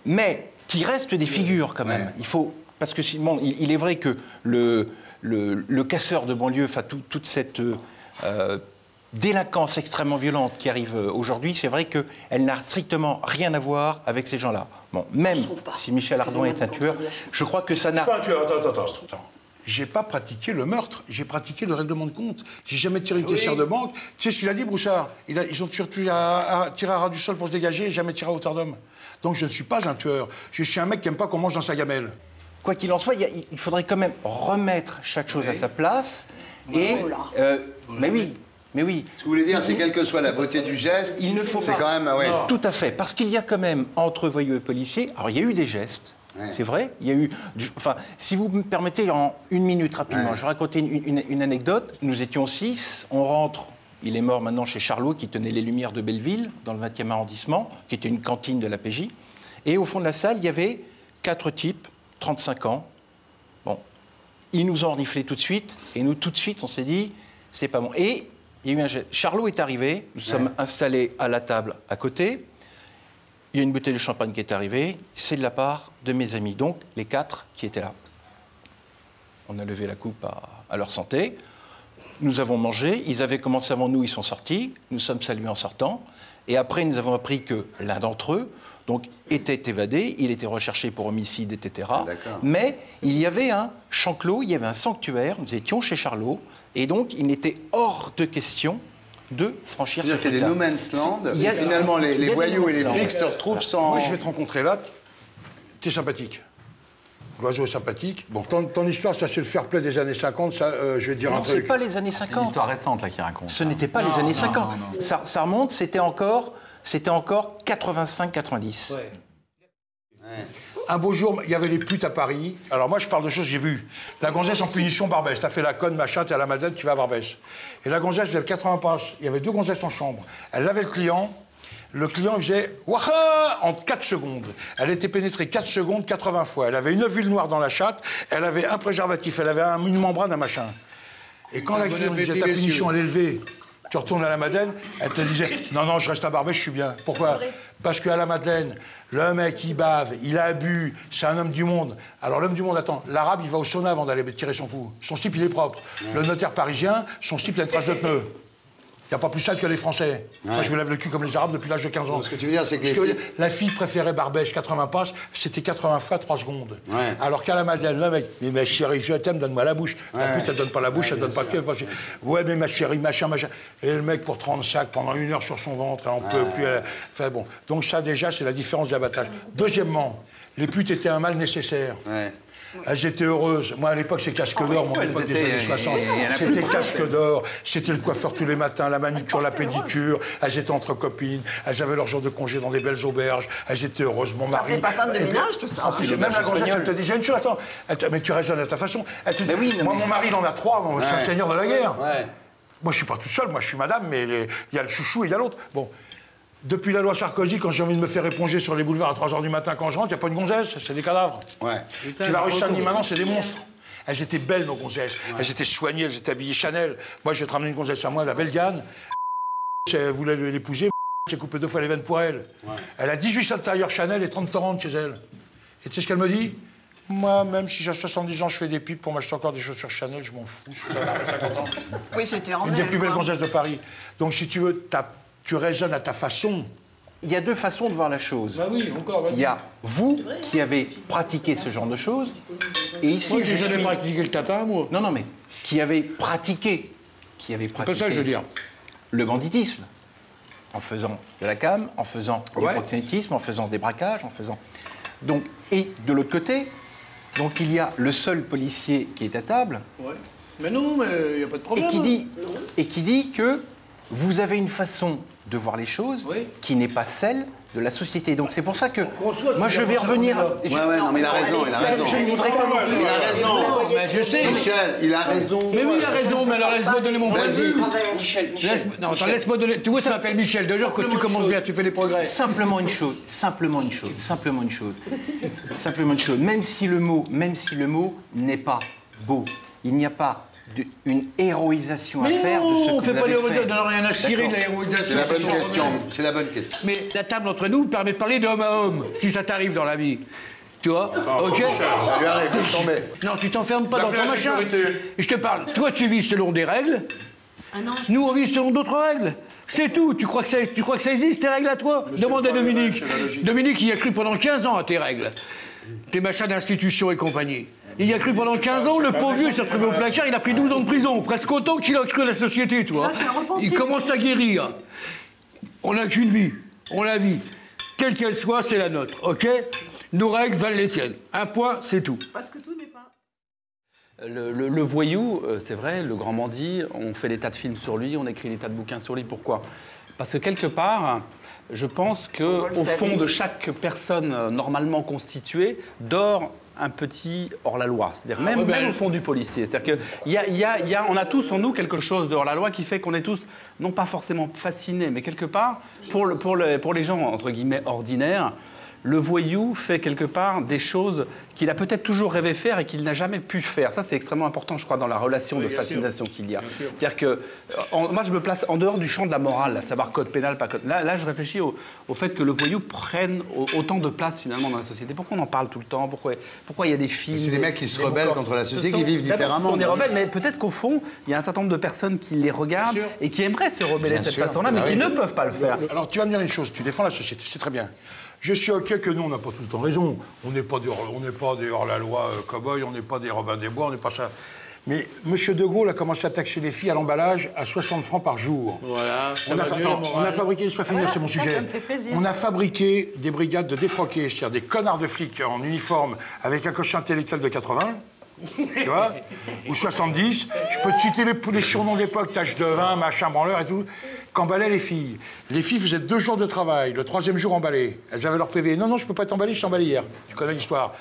mais qui restent des figures quand même. Il faut parce que Simon, il, il est vrai que le, le, le casseur de banlieue, enfin tout- toute cette euh, délinquance extrêmement violente qui arrive euh, aujourd'hui, c'est vrai qu'elle n'a strictement rien à voir avec ces gens-là. Bon, même si Michel Ardouin est un tueur, je crois que ça n'a. Pas un tueur, attends, attends, attends, attends. J'ai pas pratiqué le meurtre, j'ai pratiqué le règlement de compte. J'ai jamais tiré une caissière de banque. Tu sais ce qu'il a dit, Broussard Il a- Ils ont tiré à, à- tiré à ras du sol pour se dégager et jamais tiré à hauteur d'homme. Donc je ne suis pas un tueur. Je suis un mec qui aime pas qu'on mange dans sa gamelle. Quoi qu'il en soit, il, y a- il faudrait quand même remettre chaque chose à sa place. Et, euh, mais oui, mais oui. Ce que vous voulez dire, c'est quelle que soit la beauté du geste, Il ne faut c'est pas. quand même, ouais. Tout à fait, parce qu'il y a quand même entre voyous et policiers. Alors il y a eu des gestes. C'est vrai, il y a eu. du- Enfin, si vous me permettez, en une minute rapidement, Ouais. je vais raconter une, une- une anecdote. Nous étions six, on rentre. Il est mort maintenant chez Charlot, qui tenait les Lumières de Belleville, dans le 20e arrondissement, qui était une cantine de la PJ. Et au fond de la salle, il y avait quatre types, 35 ans. Bon, ils nous ont reniflé tout de suite, et nous, tout de suite, on s'est dit, c'est pas bon. Et il y a eu un geste. Charlot est arrivé, nous sommes installés à la table à côté. Il y a une bouteille de champagne qui est arrivée, c'est de la part de mes amis, donc les quatre qui étaient là. On a levé la coupe à, à leur santé. Nous avons mangé, ils avaient commencé avant nous, ils sont sortis, nous sommes salués en sortant. Et après, nous avons appris que l'un d'entre eux donc, était évadé, il était recherché pour homicide, etc. Mais il y avait un champ clos, il y avait un sanctuaire, nous étions chez Charlot, et donc il n'était hors de question de franchir ce C'est-à-dire qu'il y a des no man's land, Il y a- finalement les, voyous no et les flics se retrouvent sans... Moi, je vais te rencontrer là. T'es sympathique. L'oiseau est sympathique. Bon, ton, ton histoire, ça, c'est le fair play des années 50. Ça, euh, je vais te dire un Non, c'est truc. pas les années 50. C'est une histoire récente là qui raconte. Ce n'était pas Non, les années non, 50. non, non. Ça, ça remonte, c'était encore, c'était encore 85-90. Un beau jour, il y avait les putes à Paris. Alors moi, je parle de choses que j'ai vues. La gonzesse en punition, Barbès. T'as fait la conne, machin, t'es à la Madeleine, tu vas à Barbès. Et la gonzesse faisait le 80 passes. Il y avait deux gonzesses en chambre. Elle lavait le client. Le client faisait Waha en 4 secondes. Elle était pénétrée 4 secondes, 80 fois. Elle avait une ovule noire dans la chatte. Elle avait un préservatif. Elle avait un- une membrane, un machin. Et quand la cliente disait ta punition, elle est levée, tu retournes à la Madeleine, elle te disait <laughs> non, non, je reste à Barbès, je suis bien. Pourquoi? Parce qu'à la Madeleine, le mec, il bave, il a bu, c'est un homme du monde. Alors l'homme du monde, attends, l'arabe, il va au sauna avant d'aller tirer son coup. Son slip, il est propre. Le notaire parisien, son slip, il a une trace de pneu. Il n'y a pas plus sale que les Français. Moi, je me lève le cul comme les Arabes depuis l'âge de 15 ans. Ce que tu veux dire, c'est que que filles- la fille préférait Barbès 80 passes, c'était 80 fois 3 secondes. Alors qu'à la Madeleine, le mec, mais ma chérie, je t'aime, donne-moi la bouche. La Ouais. pute, elle donne pas la bouche, elle donne pas cœur. parce que- Ouais, mais ma chérie, machin, machin. Et le mec, pour 30 sacs, pendant une heure sur son ventre, elle en peut plus. elle- Enfin bon. Donc ça, déjà, c'est la différence d'abattage. Deuxièmement, les putes étaient un mal nécessaire. Elles étaient heureuses. Moi, à l'époque, c'est casque d'or, mon époque des années 60. et- et il y en a C'était casque d'or. C'était le coiffeur tous les matins, la manicure, la pédicure. Elles étaient entre copines. Elles avaient leur jour de congé dans des belles auberges. Elles étaient heureuses. Mon mari. faisait pas femme de puis- ménage, tout ça. En plus, C'est même la gonzesse, elle te disait une chose. Attends, mais tu raisonnes à ta façon. Moi, mon mari, il en a trois. C'est un seigneur de la guerre. Ouais. Moi, je suis pas tout seul. Moi, je suis madame, mais il y a le chouchou et il y a l'autre. Bon. Depuis la loi Sarkozy, quand j'ai envie de me faire éponger sur les boulevards à 3h du matin quand je rentre, il n'y a pas une gonzesse, c'est des cadavres. Ouais. tu vas rue Saint-Denis maintenant, c'est des monstres. Elles étaient belles, nos gonzesses. Elles étaient soignées, elles étaient habillées Chanel. Moi, je vais te ramener une gonzesse à moi, la belle Diane. Si elle voulait l'épouser, s'est coupé deux fois les veines pour elle. Elle a 18 intérieurs Chanel et 30 torrents chez elle. Et tu sais ce qu'elle me dit? Moi, même si j'ai 70 ans, je fais des pipes pour m'acheter encore des chaussures Chanel, je m'en fous. Ça va, j'ai 50 ans. Oui, c'était en Une des plus belles gonzesses de Paris. Donc, si tu veux, t'as- tu raisonnes à ta façon. Il y a deux façons de voir la chose. Bah oui, encore, vas-y. Il y a vous qui avez pratiqué ce genre de choses, et ici Moi, je jamais suis- pratiqué le tapin, moi. Non, non, mais qui avez pratiqué, qui avez pas pratiqué ça je veux dire. le banditisme, en faisant de la cam, en faisant du Ouais. proxénétisme, en faisant des braquages, en faisant. Donc, et de l'autre côté, donc il y a le seul policier qui est à table Ouais. Mais non, mais il n'y a pas de et problème. qui dit et qui dit que vous avez une façon de voir les choses qui n'est pas celle de la société. Donc c'est pour ça que moi je vais revenir. je- Ouais, ouais, non, mais il a raison, il a raison. Je ne voudrais pas Il a raison. mais je sais. Michel, il a raison. Mais oui, il a raison, mais alors laisse-moi donner mon point de vue. Michel, Michel, Laisse- non, attends, laisse-moi donner. Tu vois, ça m'appelle Michel. D'ailleurs, quand tu Simplement commences bien, tu fais des progrès. Simplement une chose, simplement une chose, simplement une chose, simplement une chose. Même si le mot, même si le mot n'est pas beau, il n'y a pas de- une héroïsation à faire de ce non, que on fait vous pas avez l'héroïsation, fait. on n'a rien à cirer de la C'est héroïsation. la bonne question. C'est la bonne question. Mais la table entre nous permet de parler d'homme à homme, si ça t'arrive dans la vie. Tu vois Ok Ça lui arrive, t'en mets. Non, tu t'enfermes pas dans ton machin. Je te parle. Toi, tu vis selon des règles. Ah non, Nous, on vit selon d'autres règles. C'est tout. Tu crois, que ça, tu crois que ça existe, tes règles à toi Demande à pas Dominique. c'est. Dominique, il y a cru pendant 15 ans à tes règles. Tes machins d'institution et compagnie. Il y a cru pendant 15 ans, le pauvre vieux s'est retrouvé au placard, il a pris 12 ans de prison. Presque autant qu'il a cru à la société, c'est un repenti. Il commence à guérir. On n'a qu'une vie. On la vit. Quelle qu'elle soit, c'est la nôtre, ok? Nos règles valent les tiennes. Un point, c'est tout. parce que tout n'est pas. Le, le- le voyou, euh, c'est vrai, le grand bandit, on fait des tas de films sur lui, on écrit des tas de bouquins sur lui. Pourquoi? Parce que quelque part, je pense que au fond de chaque personne euh, normalement constituée dort un petit hors-la-loi. C'est-à-dire même, rebelle. même au fond du policier. C'est-à-dire il y a, y a- y a- on a tous en nous quelque chose de hors-la-loi qui fait qu'on est tous, non pas forcément fascinés, mais quelque part, pour, le- pour, le- pour les gens, entre guillemets, ordinaires, le voyou fait quelque part des choses qu'il a peut-être toujours rêvé faire et qu'il n'a jamais pu faire. Ça, c'est extrêmement important, je crois, dans la relation de fascination qu'il y a. C'est-à-dire que, euh, en- moi, je me place en dehors du champ de la morale, à savoir code pénal, pas code. Là, là je réfléchis au, au fait que le voyou prenne au- autant de place finalement dans la société. Pourquoi on en parle tout le temps? Pourquoi pourquoi il y a des films c'est des mecs qui se rebellent contre la société, sont- qui vivent différemment. Ce sont des rebelles, mais peut-être qu'au fond, il y a un certain nombre de personnes qui les regardent et qui aimeraient se rebeller Bien de cette façon-là, mais Ah qui ne peuvent pas le faire. Alors, tu vas me dire une chose, tu défends la société, c'est très bien. Je suis OK que nous, on n'a pas tout le temps raison. On n'est pas des, on n'est pas des hors-la-loi euh, cow-boys, on n'est pas des Robin des Bois, on n'est pas ça. Mais M. De Gaulle a commencé à taxer les filles à l'emballage à 60 francs par jour. Voilà. On a, fa- attends, on fabriqué, laisse-moi finir, Voilà, c'est mon ça, sujet. ça me fait plaisir. On a fabriqué des brigades de défroqués, c'est-à-dire des connards de flics en uniforme avec un cocher intellectuel de 80. tu vois <laughs> Ou 70. Je peux te citer les, les surnoms d'époque, tâche de vin, machin, branleur et tout, qu'emballaient les filles. Les filles faisaient deux jours de travail, le troisième jour emballé. Elles avaient leur PV. Non, non, je peux pas être emballé, je suis emballé hier. Tu connais l'histoire.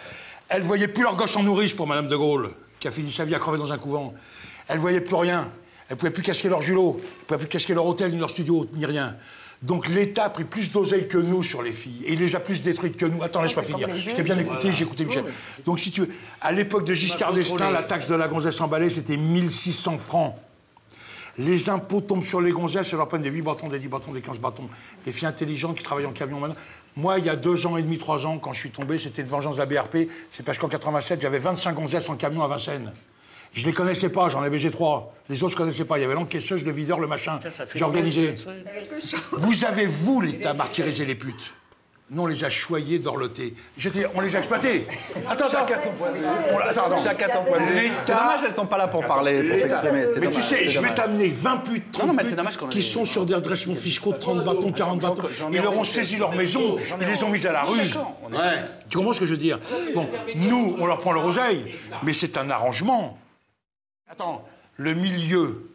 Elles voyaient plus leur gosse en nourrice pour Madame de Gaulle, qui a fini sa vie à crever dans un couvent. Elles voyaient plus rien. Elles pouvaient plus casquer leur julot, elles pouvaient plus casquer leur hôtel, ni leur studio, ni rien. Donc l'État a pris plus d'oseille que nous sur les filles. Et il les a plus détruites que nous. Attends, laisse-moi c'est finir. Je t'ai bien écouté, j'ai écouté Michel. Donc si tu veux, à l'époque de Giscard d'Estaing, la taxe de la gonzesse emballée, c'était 1600 francs. Les impôts tombent sur les gonzesses, elles leur prennent des 8 bâtons, des 10 bâtons, des 15 bâtons. Les filles intelligentes qui travaillent en camion maintenant. Moi, il y a deux ans et demi, trois ans, quand je suis tombé, c'était une vengeance de la BRP. C'est parce qu'en 87, j'avais 25 gonzesses en camion à Vincennes. Je les connaissais pas, j'en avais trois. Les autres, je connaissais pas. Il y avait l'encaisseuse, le videur, le machin. J'ai organisé. Vous avez, vous, l'État, martyrisé les putes. Nous, on les a choyées, dorlotées. J'étais- On les a exploitées. Attends, attends. Chacun son point de vue. Chacun son point de vue. C'est dommage, elles sont pas là pour parler, pour s'exprimer. Mais tu sais, je vais t'amener 20 putes, 30 Non, non, mais c'est putes dommage qu'on qui sont sur des redressements fiscaux, 30 bâtons, 40 j'en- bâtons. Ils leur ont saisi leur maison, ils les ont mises à la rue. Tu comprends ce que je veux dire Bon, nous, on leur prend leur oseille, mais c'est un arrangement. Attends, le milieu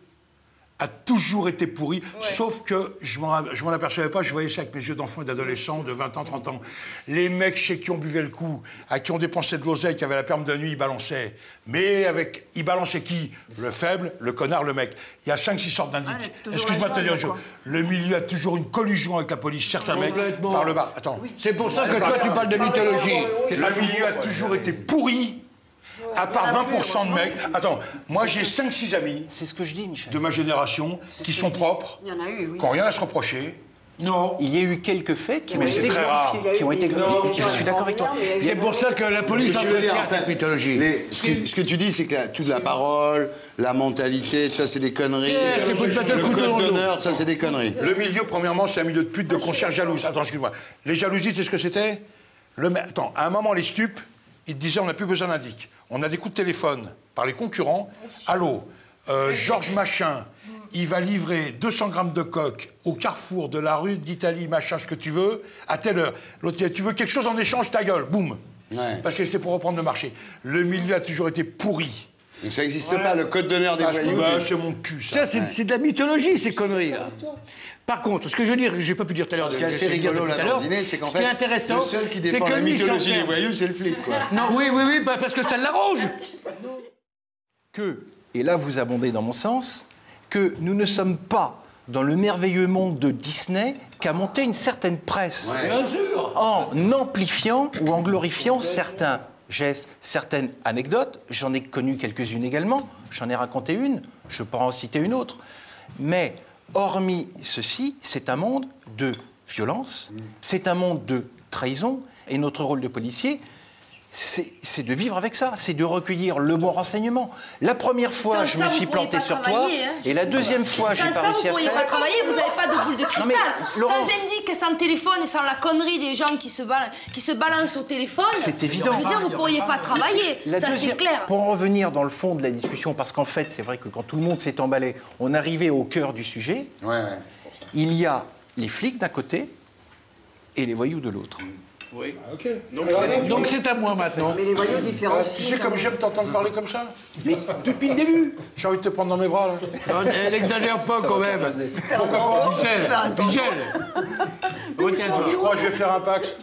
a toujours été pourri, sauf que je m'en je m'en apercevais pas, je voyais ça avec mes yeux d'enfant et d'adolescent de 20 ans, 30 ans. Les mecs chez qui on buvait le coup, à qui on dépensait de l'oseille, qui avaient la perme de nuit, ils balançaient. Mais avec, ils balançaient qui? Le faible, le connard, le mec. Il y a 5-6 sortes d'indices. Ah, Excuse-moi de te dire une jungle, chose. quoi. Le milieu a toujours une collusion avec la police, certains mecs, par le bas. Attends. C'est pour ça que toi, tu parles de mythologie. Le milieu a toujours été pourri, à part 20% de mecs. Attends, moi j'ai 5-6 amis C'est ce que je dis, Michel. de ma génération qui sont propres, Il y en a eu, oui. qui n'ont rien à se reprocher. Non. Il y a eu quelques faits qui ont Mais été c'est très rare. glorifiés. Qui ont été glorifiés. Je suis d'accord avec toi. C'est pour ça que la police Mais tu veux dire, entretient cette mythologie. les- ce, que, ce que tu dis, c'est que la- toute la parole, la mentalité, ça, c'est des conneries. C'est mettre le code d'honneur, ça, c'est des conneries. Le milieu, premièrement, c'est un milieu de pute, de concierge jalouse. Attends, excuse-moi. Les jalousies, tu sais ce que c'était? Le... Attends, à un moment, les stupes, ils te disaient on n'a plus besoin d'indic. On a des coups de téléphone par les concurrents. Allô, euh, Georges Machin, il va livrer 200 grammes de coque au carrefour de la rue d'Italie, machin, ce que tu veux, à telle heure. L'autre, il dit, tu veux quelque chose en échange, ta gueule, boum. Parce que c'était pour reprendre le marché. Le milieu a toujours été pourri. Donc ça n'existe pas, le code d'honneur des voyous. bah, c'est mon cul, ça. Ça, c'est c'est de la mythologie, ces conneries-là. Par contre, ce que je veux dire, j'ai pas pu dire tout à l'heure. Ce qui est assez rigolo là tout à dans dîner, c'est qu'en ce qui est fait, intéressant, le seul qui c'est défend que la mythologie des voyous, c'est le flic, quoi. <laughs> Non, oui, oui, oui, bah, parce que ça l'arrange. que, et là vous abondez dans mon sens, que nous ne sommes pas dans le merveilleux monde de Disney qu'a monté une certaine presse. Bien sûr. En amplifiant ou en glorifiant certains gestes, certaines anecdotes. J'en ai connu quelques-unes également. J'en ai raconté une. Je pourrais en citer une autre. Mais hormis ceci, c'est un monde de violence, c'est un monde de trahison. Et notre rôle de policier, c'est de vivre avec ça, c'est de recueillir le bon renseignement. La première fois, Sans je ça, me vous suis pourriez planté sur toi, hein. et la deuxième fois, j'ai Sans pas ça, réussi vous à pourriez faire. pas travailler, vous n'avez pas de boule de cristal. mais, Laurence- sans indique, sans téléphone et sans la connerie des gens qui se, bal- qui se balancent au téléphone. C'est évident. Je veux dire, vous pourriez pas travailler. La ça, c'est deuxième- clair. Pour en revenir dans le fond de la discussion, parce qu'en fait, c'est vrai que quand tout le monde s'est emballé, on arrivait au cœur du sujet. Ouais, ouais, c'est pour ça. Il y a les flics d'un côté et les voyous de l'autre. Oui. Ok. Donc, c'est- Donc c'est à moi maintenant. Mais les voyous Ah, tu différencient. sais comme j'aime t'entendre parler comme ça Mais <laughs> depuis le début J'ai envie de te prendre dans mes bras, là. Non, Elle exagère pas quand même. Pourquoi pas Michel, Michel. Retiens-toi. Je crois que je vais faire un pax.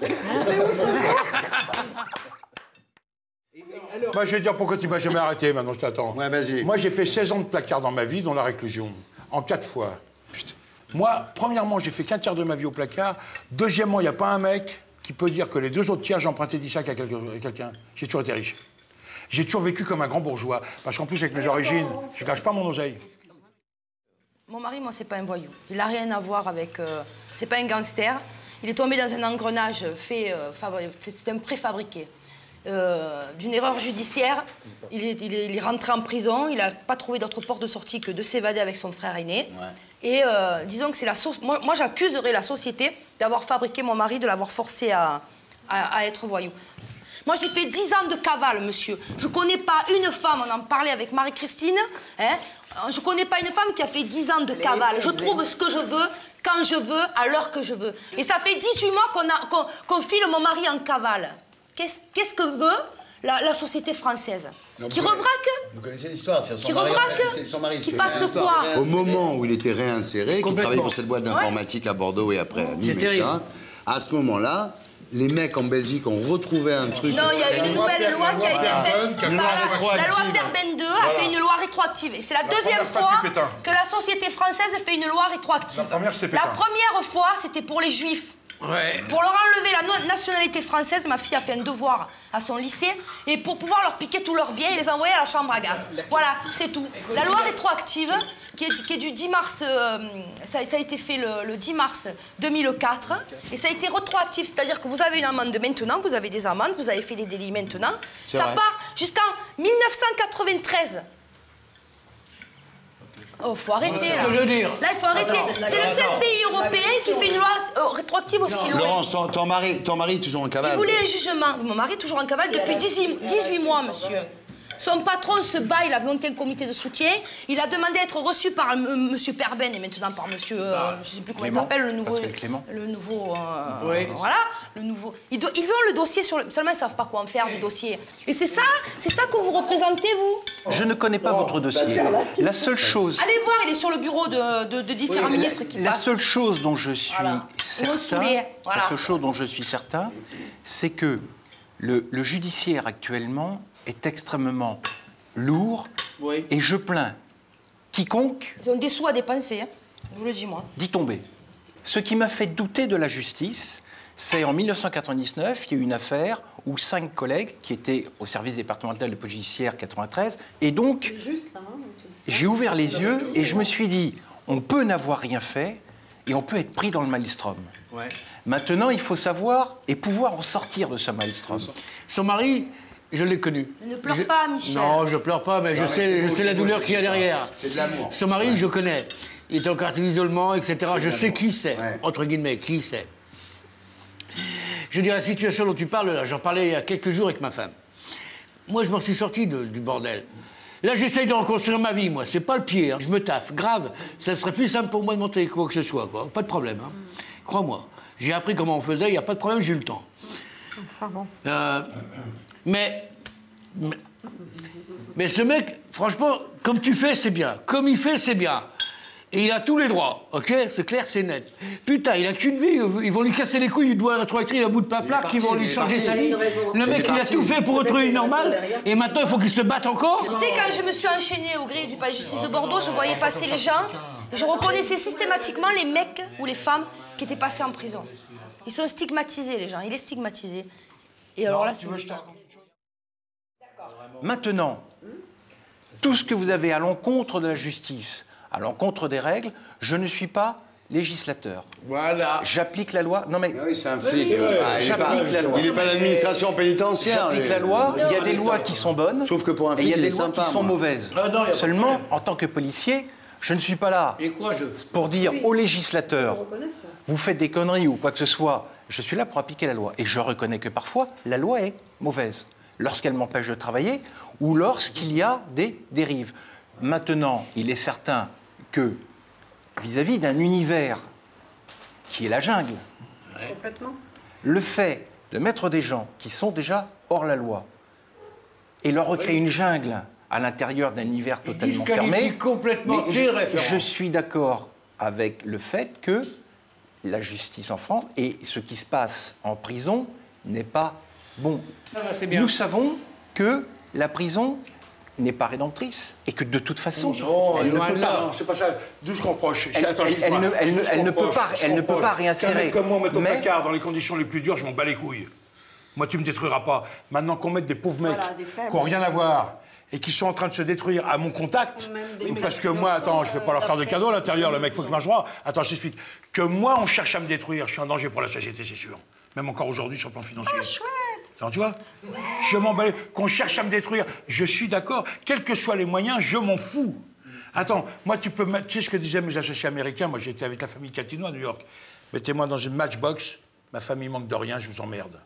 Moi, je vais dire pourquoi tu m'as jamais arrêté, maintenant je t'attends. Ouais, vas-y. Moi, j'ai fait 16 ans de placard dans ma vie, dans la réclusion. En quatre fois. Putain. Moi, premièrement, j'ai fait qu'un tiers de ma vie au placard. Deuxièmement, il n'y a pas un mec qui peut dire que les deux autres tiers, j'ai emprunté 10 sacs à quelqu'un-. J'ai toujours été riche. J'ai toujours vécu comme un grand bourgeois. Parce qu'en plus, avec mes origines, je gâche pas mon oseille. Mon mari, moi, c'est pas un voyou. Il n'a rien à voir avec. euh, c'est pas un gangster. Il est tombé dans un engrenage fait. euh, c'est un préfabriqué. Euh, D'une erreur judiciaire, il est, il est- il est rentré en prison. Il n'a pas trouvé d'autre porte de sortie que de s'évader avec son frère aîné. Et euh, disons que c'est la so- Moi, moi j'accuserais la société d'avoir fabriqué mon mari, de l'avoir forcé à, à- à être voyou. Moi, j'ai fait 10 ans de cavale, monsieur. Je connais pas une femme, on en parlait avec Marie-Christine, hein, je connais pas une femme qui a fait 10 ans de cavale. Je trouve ce que je veux, quand je veux, à l'heure que je veux. Et ça fait 18 mois qu'on file mon mari en cavale. Qu'est-ce qu'est-ce que veut la, la société française Qui rebraque Vous connaissez l'histoire, c'est son Qui mari. rebraque son mari. Qui l'histoire. quoi Au moment où il était réinséré, Complètement. travaillait pour cette boîte d'informatique à Bordeaux et après à Nîmes, etc. À ce moment-là, les mecs en Belgique ont retrouvé un truc. Non, il y a une nouvelle loi qui a été faite. La- loi Perben 2 a fait une loi rétroactive. Et c'est la, deuxième fois que la société française fait une loi rétroactive. La première, c'était La Pétain. première fois, c'était pour les juifs. Ouais. Pour leur enlever la no- nationalité française, ma fille a fait un devoir à son lycée, et pour pouvoir leur piquer tous leurs biens et les envoyer à la chambre à gaz. Voilà, c'est tout. La loi rétroactive, qui est, qui est du 10 mars, euh, ça, ça a été fait le, le 10 mars 2004, et ça a été rétroactif, c'est-à-dire que vous avez une amende maintenant, vous avez des amendes, vous avez fait des délits maintenant. Ça vrai. part jusqu'en 1993. Oh, faut arrêter là. que je veux dire. Là, il faut arrêter. C'est le seul pays européen qui fait une loi rétroactive aussi loin. Laurence, ton, ton mari, ton mari est toujours en Il cavale. voulait un jugement. Mon mari est toujours en cavale depuis 18 18 mois, monsieur. Son patron se bat, il a monté un comité de soutien. Il a demandé à être reçu par M. monsieur Perben et maintenant par monsieur, euh, je sais plus comment il s'appelle, le nouveau. Pascal Clément. Le nouveau. euh, Oui. Voilà, le nouveau. Ils, do- ils ont le dossier sur le. Seulement, ils savent pas quoi en faire du dossier. Et c'est ça, c'est ça que vous représentez, vous? Je ne connais pas votre dossier. La seule chose, Allez voir, il est sur le bureau de, de- de différents ministres qui la passent. seule chose dont je suis Voilà. Certain, voilà. la seule chose dont je suis certain, c'est que le, le judiciaire actuellement est extrêmement lourd Oui. et je plains quiconque Ils ont des sous à dépenser, hein. je vous le dis, moi. d'y tomber. Ce qui m'a fait douter de la justice, c'est en 1999, il y a eu une affaire où cinq collègues qui étaient au service départemental de police judiciaire 93, et donc j'ai ouvert les yeux et je me suis dit, on peut n'avoir rien fait, et on peut être pris dans le maelstrom. Maintenant, il faut savoir et pouvoir en sortir de ce maelstrom. Son mari, je l'ai connu. Ne pleure Je- pas, Michel. Non, je pleure pas, mais je mais sais, je beau, sais la beau, douleur qu'il y a derrière. C'est de l'amour. Son mari, je connais. Il est en quartier d'isolement, etc. Je sais qui c'est, Ouais. entre guillemets, qui c'est. Je veux dire, la situation dont tu parles, là, j'en parlais il y a quelques jours avec ma femme. Moi, je m'en suis sorti de- du bordel. Là, j'essaye de reconstruire ma vie, moi. C'est pas le pied, hein. je me taffe. Grave. Ça serait plus simple pour moi de monter quoi que ce soit, quoi. Pas de problème, hein. Crois-moi. J'ai appris comment on faisait, il n'y a pas de problème, j'ai eu le temps. Enfin bon. Euh, mais, mais. mais ce mec, franchement, comme tu fais, c'est bien. Comme il fait, c'est bien. Et il a tous les droits, ok? C'est clair, c'est net. Putain, il a qu'une vie. Ils vont lui casser les couilles, il doit trajectoire, à bout de paplard, qui vont lui changer sa vie. Le mec, il a tout fait pour retrouver une normale. Et maintenant, il faut qu'il se batte encore Tu sais, quand je me suis enchaînée au gré du palais de justice de Bordeaux, je voyais passer les gens et je reconnaissais systématiquement les mecs ou les femmes qui étaient passés en prison. Ils sont stigmatisés, les gens. Il est stigmatisé. Et alors là, c'est. Maintenant, tout ce que vous avez à l'encontre de la justice, à l'encontre des règles, je ne suis pas législateur. Voilà. J'applique la loi. Non mais Ah oui, c'est un flic. Ah, il est pas- j'applique la loi. Il n'est pas l'administration pénitentiaire. J'applique la loi. Il y a des lois qui sont bonnes. Sauf que pour un et il y flic, a des lois sympa, qui sont mauvaises. Ah non, Seulement, en tant que policier, je ne suis pas là Et quoi, je. pour dire aux législateurs, vous faites des conneries ou quoi que ce soit. Je suis là pour appliquer la loi. Et je reconnais que parfois, la loi est mauvaise. Lorsqu'elle m'empêche de travailler ou lorsqu'il y a des dérives. Maintenant, il est certain que vis-à-vis d'un univers qui est la jungle, le fait de mettre des gens qui sont déjà hors la loi et leur recréer une jungle à l'intérieur d'un univers totalement fermé, complètement mais je suis d'accord avec le fait que la justice en France et ce qui se passe en prison n'est pas bon. Ah, bien. Nous savons que la prison n'est pas rédemptrice et que de toute façon, Non, elle ne loin peut de pas. là. Non, c'est pas ça. D'où ce qu'on reproche. Elle- Attends, elle- elle ne- elle ne- elle ne peut pas- elle ne peut pas réinsérer. Comme moi, mette au Mais- placard dans les conditions les plus dures, je m'en bats les couilles. Moi, tu me détruiras pas. Maintenant qu'on mette des pauvres mecs Voilà, des qui n'ont rien à voir et qui sont en train de se détruire à mon contact, Ou même des ou mecs parce que moi, attends, je vais pas leur faire de cadeaux à l'intérieur, le mec, faut qu'il marche droit. Attends, je t'explique. Que moi, on cherche à me détruire, je suis un danger pour la société, c'est sûr. Même encore aujourd'hui sur le plan financier. Ah, chouette Attends, tu vois Je m'en bats les- Qu'on cherche à me détruire, je suis d'accord. Quels que soient les moyens, je m'en fous. Attends, moi, tu peux mettre. Tu sais ce que disaient mes associés américains? Moi, j'étais avec la famille Catino à New York. Mettez-moi dans une matchbox, ma famille manque de rien, je vous emmerde.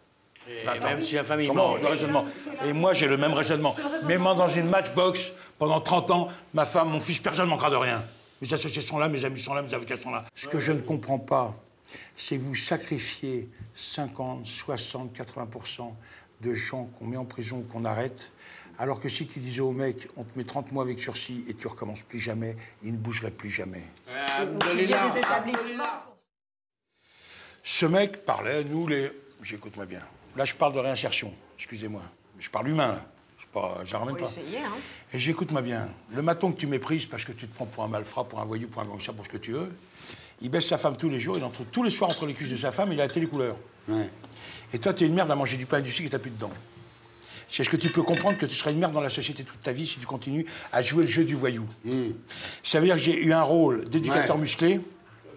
Et 20 ans. même si la famille Comment mange. Le raisonnement. Et moi, j'ai le même raisonnement. Mets-moi dans une matchbox pendant 30 ans, ma femme, mon fils, personne ne manquera de rien. Mes associés sont là, mes amis sont là, mes avocats sont là. Ce que je ne comprends pas, c'est vous sacrifier 50, 60, 80% de gens qu'on met en prison ou qu'on arrête, alors que si tu disais au mec, on te met 30 mois avec sursis et tu recommences plus jamais, il ne bougerait plus jamais. Il y a des établissements. Ce mec parlait, nous les. J'écoute-moi bien. Là, je parle de réinsertion, excusez-moi. Je parle humain, là. Je pas, j'en pas. essayer, hein. Et j'écoute-moi bien. Le maton que tu méprises parce que tu te prends pour un malfrat, pour un voyou, pour un gangster, pour ce que tu veux, il baisse sa femme tous les jours, il entre tous les soirs entre les cuisses de sa femme, il a la télécouleur. Ouais. Et toi, t'es une merde à manger du pain industrie et t'as plus dedans. Est-ce que tu peux comprendre que tu seras une merde dans la société toute ta vie si tu continues à jouer le jeu du voyou Ça veut dire que j'ai eu un rôle d'éducateur Ouais. musclé,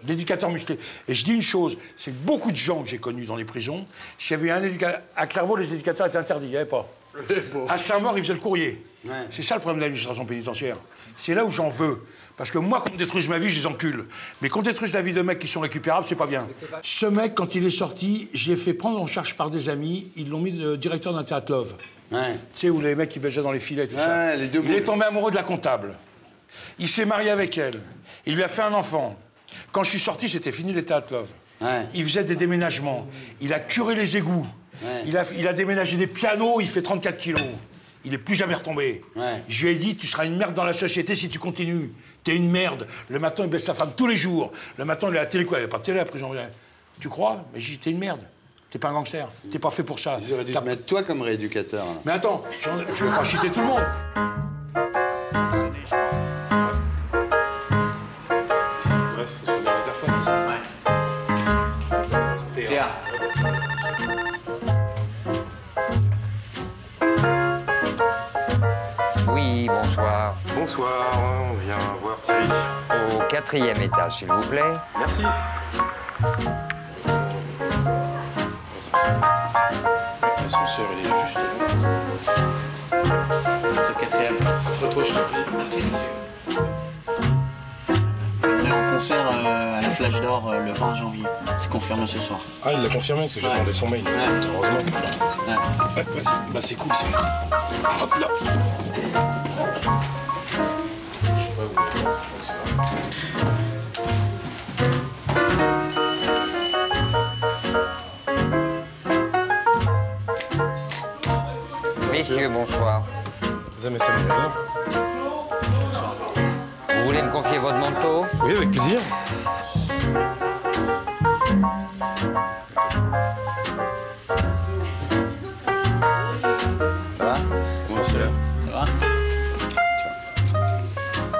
d'éducateur musclé. Et je dis une chose, c'est que beaucoup de gens que j'ai connus dans les prisons, s'il y avait un éducateur... À Clairvaux, les éducateurs étaient interdits, il n'y avait pas. <laughs> À Saint-Maur, ils faisaient le courrier. Ouais. C'est ça le problème de l'administration pénitentiaire. C'est là où j'en veux. Parce que moi, qu'on me détruise ma vie, je les encule. Mais qu'on détruise la vie de mecs qui sont récupérables, c'est pas bien. Ce mec, quand il est sorti, je l'ai fait prendre en charge par des amis. Ils l'ont mis de directeur d'un théâtre Love. Ouais. Tu sais, où les mecs qui baisaient dans les filets et tout Ouais, ça. les deux il est tombé amoureux de la comptable. Il s'est marié avec elle. Il lui a fait un enfant. Quand je suis sorti, c'était fini les théâtres Love. Ouais. Il faisait des déménagements. Il a curé les égouts. Ouais. Il, a, il a déménagé des pianos, il fait 34 kilos. Il n'est plus jamais retombé. Ouais. Je lui ai dit, tu seras une merde dans la société si tu continues. T'es une merde. Le matin, il baisse sa femme tous les jours. Le matin, il est à la télé, quoi. Il n'y a pas de télé à la prison. Tu crois? Mais j'ai dit, t'es une merde. T'es pas un gangster. T'es pas fait pour ça. Ils auraient dû te mettre toi comme rééducateur. là. Mais attends, je vais pas citer tout le monde. Bonsoir. On vient voir servi. Au quatrième étage, s'il vous plaît. Merci. L'ascenseur, il est juste là. C'est le quatrième. Retrouve, je prie. Merci, monsieur. On est en concert euh, à la Flash d'Or euh, le 20 janvier. C'est confirmé ce soir. Ah, il l'a confirmé, parce que j'attendais son mail. Heureusement. Ouais, vas-y. Bah, c'est cool, ça. Hop là. Messieurs, bonsoir. Madame Vous voulez me confier votre manteau? Oui, avec plaisir.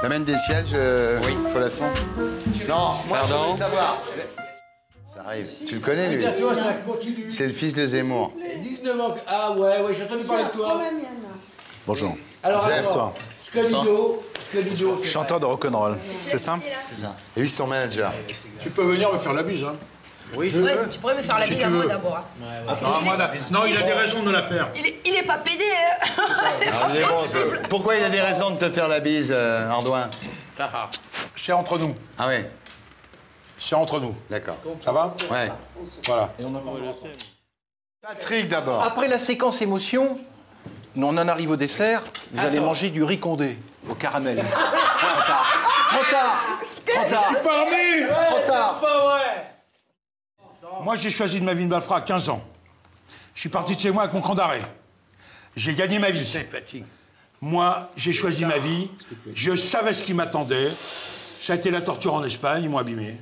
T'amènes des sièges, euh, Oui. Folasson Non, moi Pardon je voulais savoir. Ça arrive. Tu le connais, lui. C'est le fils de Zemmour. 19 ans. Ah ouais, ouais, j'ai entendu parler de toi. Bonjour. Alors, alors, Scalido, c'est Chanteur de rock'n'roll, c'est ça C'est ça. Et lui, c'est son manager. Tu peux venir me faire la bise, hein. Oui, Ouais, tu pourrais me faire la Si bise à moi d'abord. hein. Ah, moi, là- non, il a des raisons de la faire. il, est, il est pas pédé, hein. <laughs> <laughs> c'est Alors, pas possible. Pourquoi il a des raisons de te faire la bise, euh, Ardouin C'est entre nous. Ah ouais, C'est entre nous. d'accord. Ça va Ouais. Voilà. Patrick, d'abord. Après la séquence émotion, on en arrive au dessert, vous allez manger du riz condé au caramel. <laughs> Trop tard. Trop tard. Trop tard. Trop tard. Moi, j'ai choisi de ma vie de malfrat à 15 ans. Je suis parti de chez moi avec mon camp d'arrêt. J'ai gagné ma vie. Moi, j'ai choisi ma vie. Je savais ce qui m'attendait. Ça a été la torture en Espagne, ils m'ont abîmé.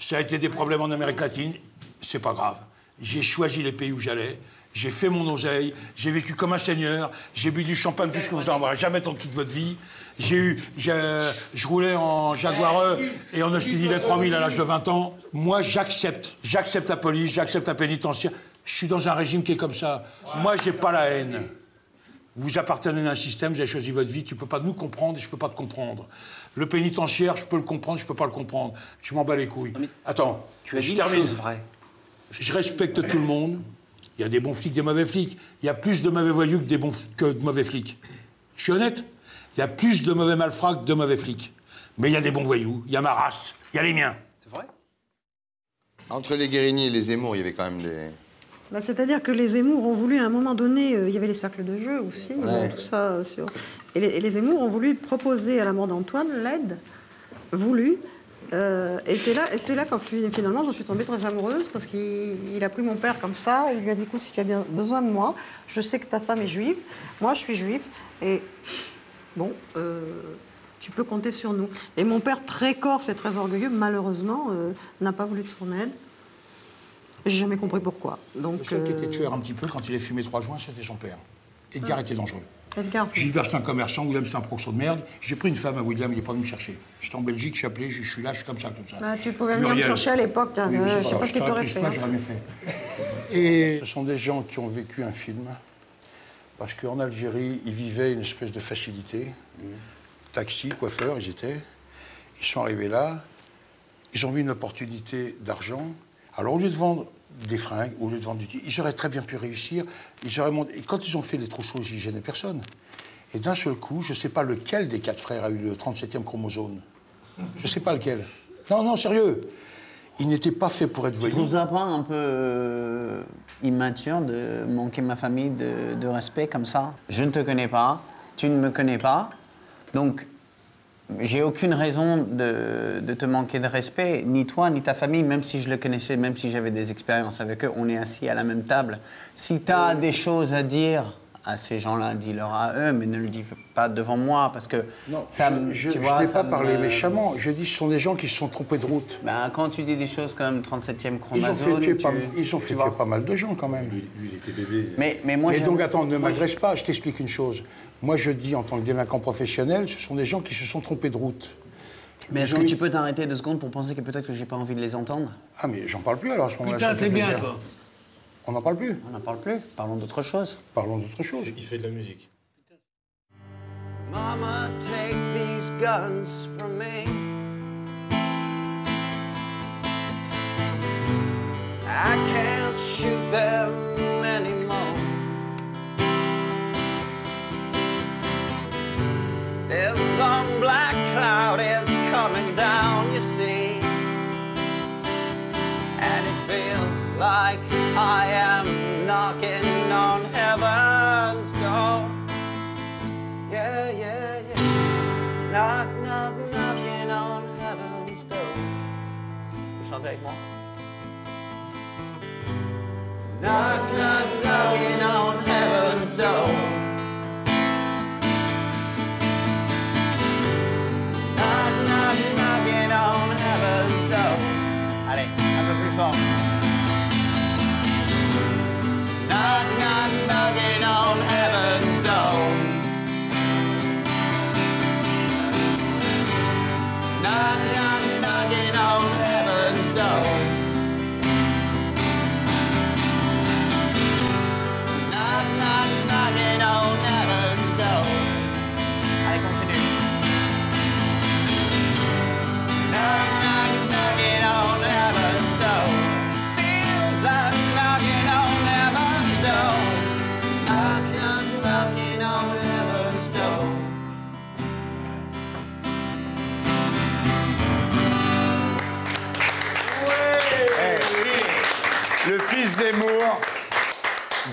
Ça a été des problèmes en Amérique latine. C'est pas grave. J'ai choisi les pays où j'allais. J'ai fait mon oseille. J'ai vécu comme un seigneur. J'ai bu du champagne plus que vous en aurez jamais dans toute votre vie. J'ai eu. Je roulais en Jaguar E et en Austin à 3000 à l'âge de 20 ans. Moi, j'accepte. J'accepte la police, j'accepte la pénitentiaire. Je suis dans un régime qui est comme ça. Moi, j'ai pas la haine. Vous appartenez à un système, vous avez choisi votre vie, tu peux pas nous comprendre et je peux pas te comprendre. Le pénitentiaire, je peux le comprendre, je peux pas le comprendre. Je m'en bats les couilles. Attends, Tu as je dit une termine. chose vraie. Je respecte tout le monde. Il y a des bons flics, des mauvais flics. Il y a plus de mauvais voyous que, des bons, que de mauvais flics. Je suis honnête. Il y a plus de mauvais malfrats que de mauvais flics. Mais il y a des bons voyous. Il y a ma race. Il y a les miens. Entre les Guérini et les Zemmour, il y avait quand même des. Bah, C'est-à-dire que les Zemmour ont voulu, à un moment donné, euh, il y avait les cercles de jeu aussi, Ouais. tout ça euh, sur... Et les, et les Zemmour ont voulu proposer à la mort d'Antoine l'aide voulue. euh, et c'est là, et c'est là quand finalement j'en suis tombée très amoureuse parce qu'il il a pris mon père comme ça et il lui a dit écoute si tu as bien besoin de moi, je sais que ta femme est juive, moi je suis juif et bon euh, tu peux compter sur nous. Et mon père très corse et très orgueilleux malheureusement euh, n'a pas voulu de son aide. J'ai jamais compris pourquoi. Donc, Le seul qui était euh, tueur un petit peu quand il a fumé trois joints, c'était son père. Edgar était dangereux. Edgar. Gilbert, c'est un commerçant, William, c'est un proxo de merde. J'ai pris une femme à William, il n'est pas venu me chercher. J'étais en Belgique, je suis appelé, je suis là, je suis comme ça, comme ça. Bah, tu pouvais venir me chercher à l'époque, hein, Oui, euh, je sais pas ce qu'il t'aurais t'aurait pris fait, hein. j'aurais mieux fait. <laughs> Et ce sont des gens qui ont vécu un film. Parce qu'en Algérie, ils vivaient une espèce de facilité. Taxi, coiffeur, ils étaient. Ils sont arrivés là. Ils ont vu une opportunité d'argent. Alors, au lieu de vendre des fringues, au lieu de vendre du... Ils auraient très bien pu réussir. Ils auraient monté- Et quand ils ont fait les trousseaux, ils gênaient personne. Et d'un seul coup, je ne sais pas lequel des quatre frères a eu le 37e chromosome. Je ne sais pas lequel. Non, non, sérieux. Il n'était pas fait pour être voyou. trouves ça pas un peu euh, immature de manquer ma famille de, de respect comme ça Je ne te connais pas, tu ne me connais pas, donc j'ai aucune raison de, de te manquer de respect, ni toi, ni ta famille, même si je le connaissais, même si j'avais des expériences avec eux, on est assis à la même table. Si tu as des choses à dire à ces gens-là, dis-leur à eux, mais ne le dis pas devant moi, parce que ça me- Je, tu je vois, n'ai ça pas parlé me- méchamment. Je dis ce sont des gens qui se sont trompés de route. Ben, quand tu dis des choses comme 37e Ils ont chromosome, fait tuer, tu- pas, ils ont fait tuer pas mal de gens quand même. Lui, il était bébé. Mais, mais moi, Mais donc attends, ne m'agresse pas, je t'explique une chose. Moi je dis en tant que délinquant professionnel, ce sont des gens qui se sont trompés de route. Mais est-ce que eu- tu peux t'arrêter deux secondes pour penser que peut-être que j'ai pas envie de les entendre? Ah mais j'en parle plus alors à ce moment-là. Putain, ça c'est bien, plaisir. On n'en parle plus. On n'en parle plus. Parlons d'autre chose. Parlons d'autre chose. Il fait de la musique. Mama, take these guns from me. I can't shoot them anymore. This long black cloud is coming down, you see. I am knocking on heaven's door. Yeah, yeah, yeah. Knock, knock, knocking on heaven's door. Vous chantez avec moi? Knock, knock, knocking on heaven's door. Knock, knock, knocking on heaven's door. Allez, un peu plus fort.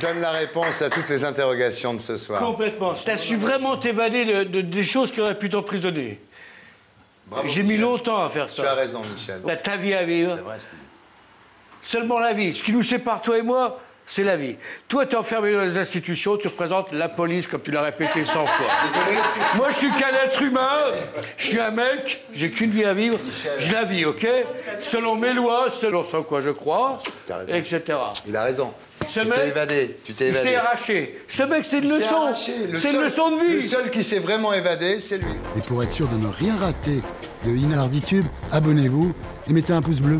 Donne la réponse à toutes les interrogations de ce soir. Complètement. Tu as su vraiment t'évader de, de- des choses qui auraient pu t'emprisonner. J'ai mis longtemps à faire ça. Tu as raison, Michel. T'as ta vie à vivre. C'est vrai ce qu'il dit. Seulement la vie. Ce qui nous sépare, toi et moi, c'est la vie. Toi, tu es enfermé dans les institutions, tu représentes la police, comme tu l'as répété 100 fois. <laughs> Moi, je suis qu'un être humain, je suis un mec, j'ai qu'une vie à vivre, je la vis, ok? Selon mes lois, selon ce en quoi je crois, etc. Il a raison. Ce tu mec, t'es évadé. Tu t'es il s'est arraché. Ce mec, c'est une leçon. Le C'est une leçon de vie. Le seul qui s'est vraiment évadé, c'est lui. Et pour être sûr de ne rien rater de Inarditube, abonnez-vous et mettez un pouce bleu.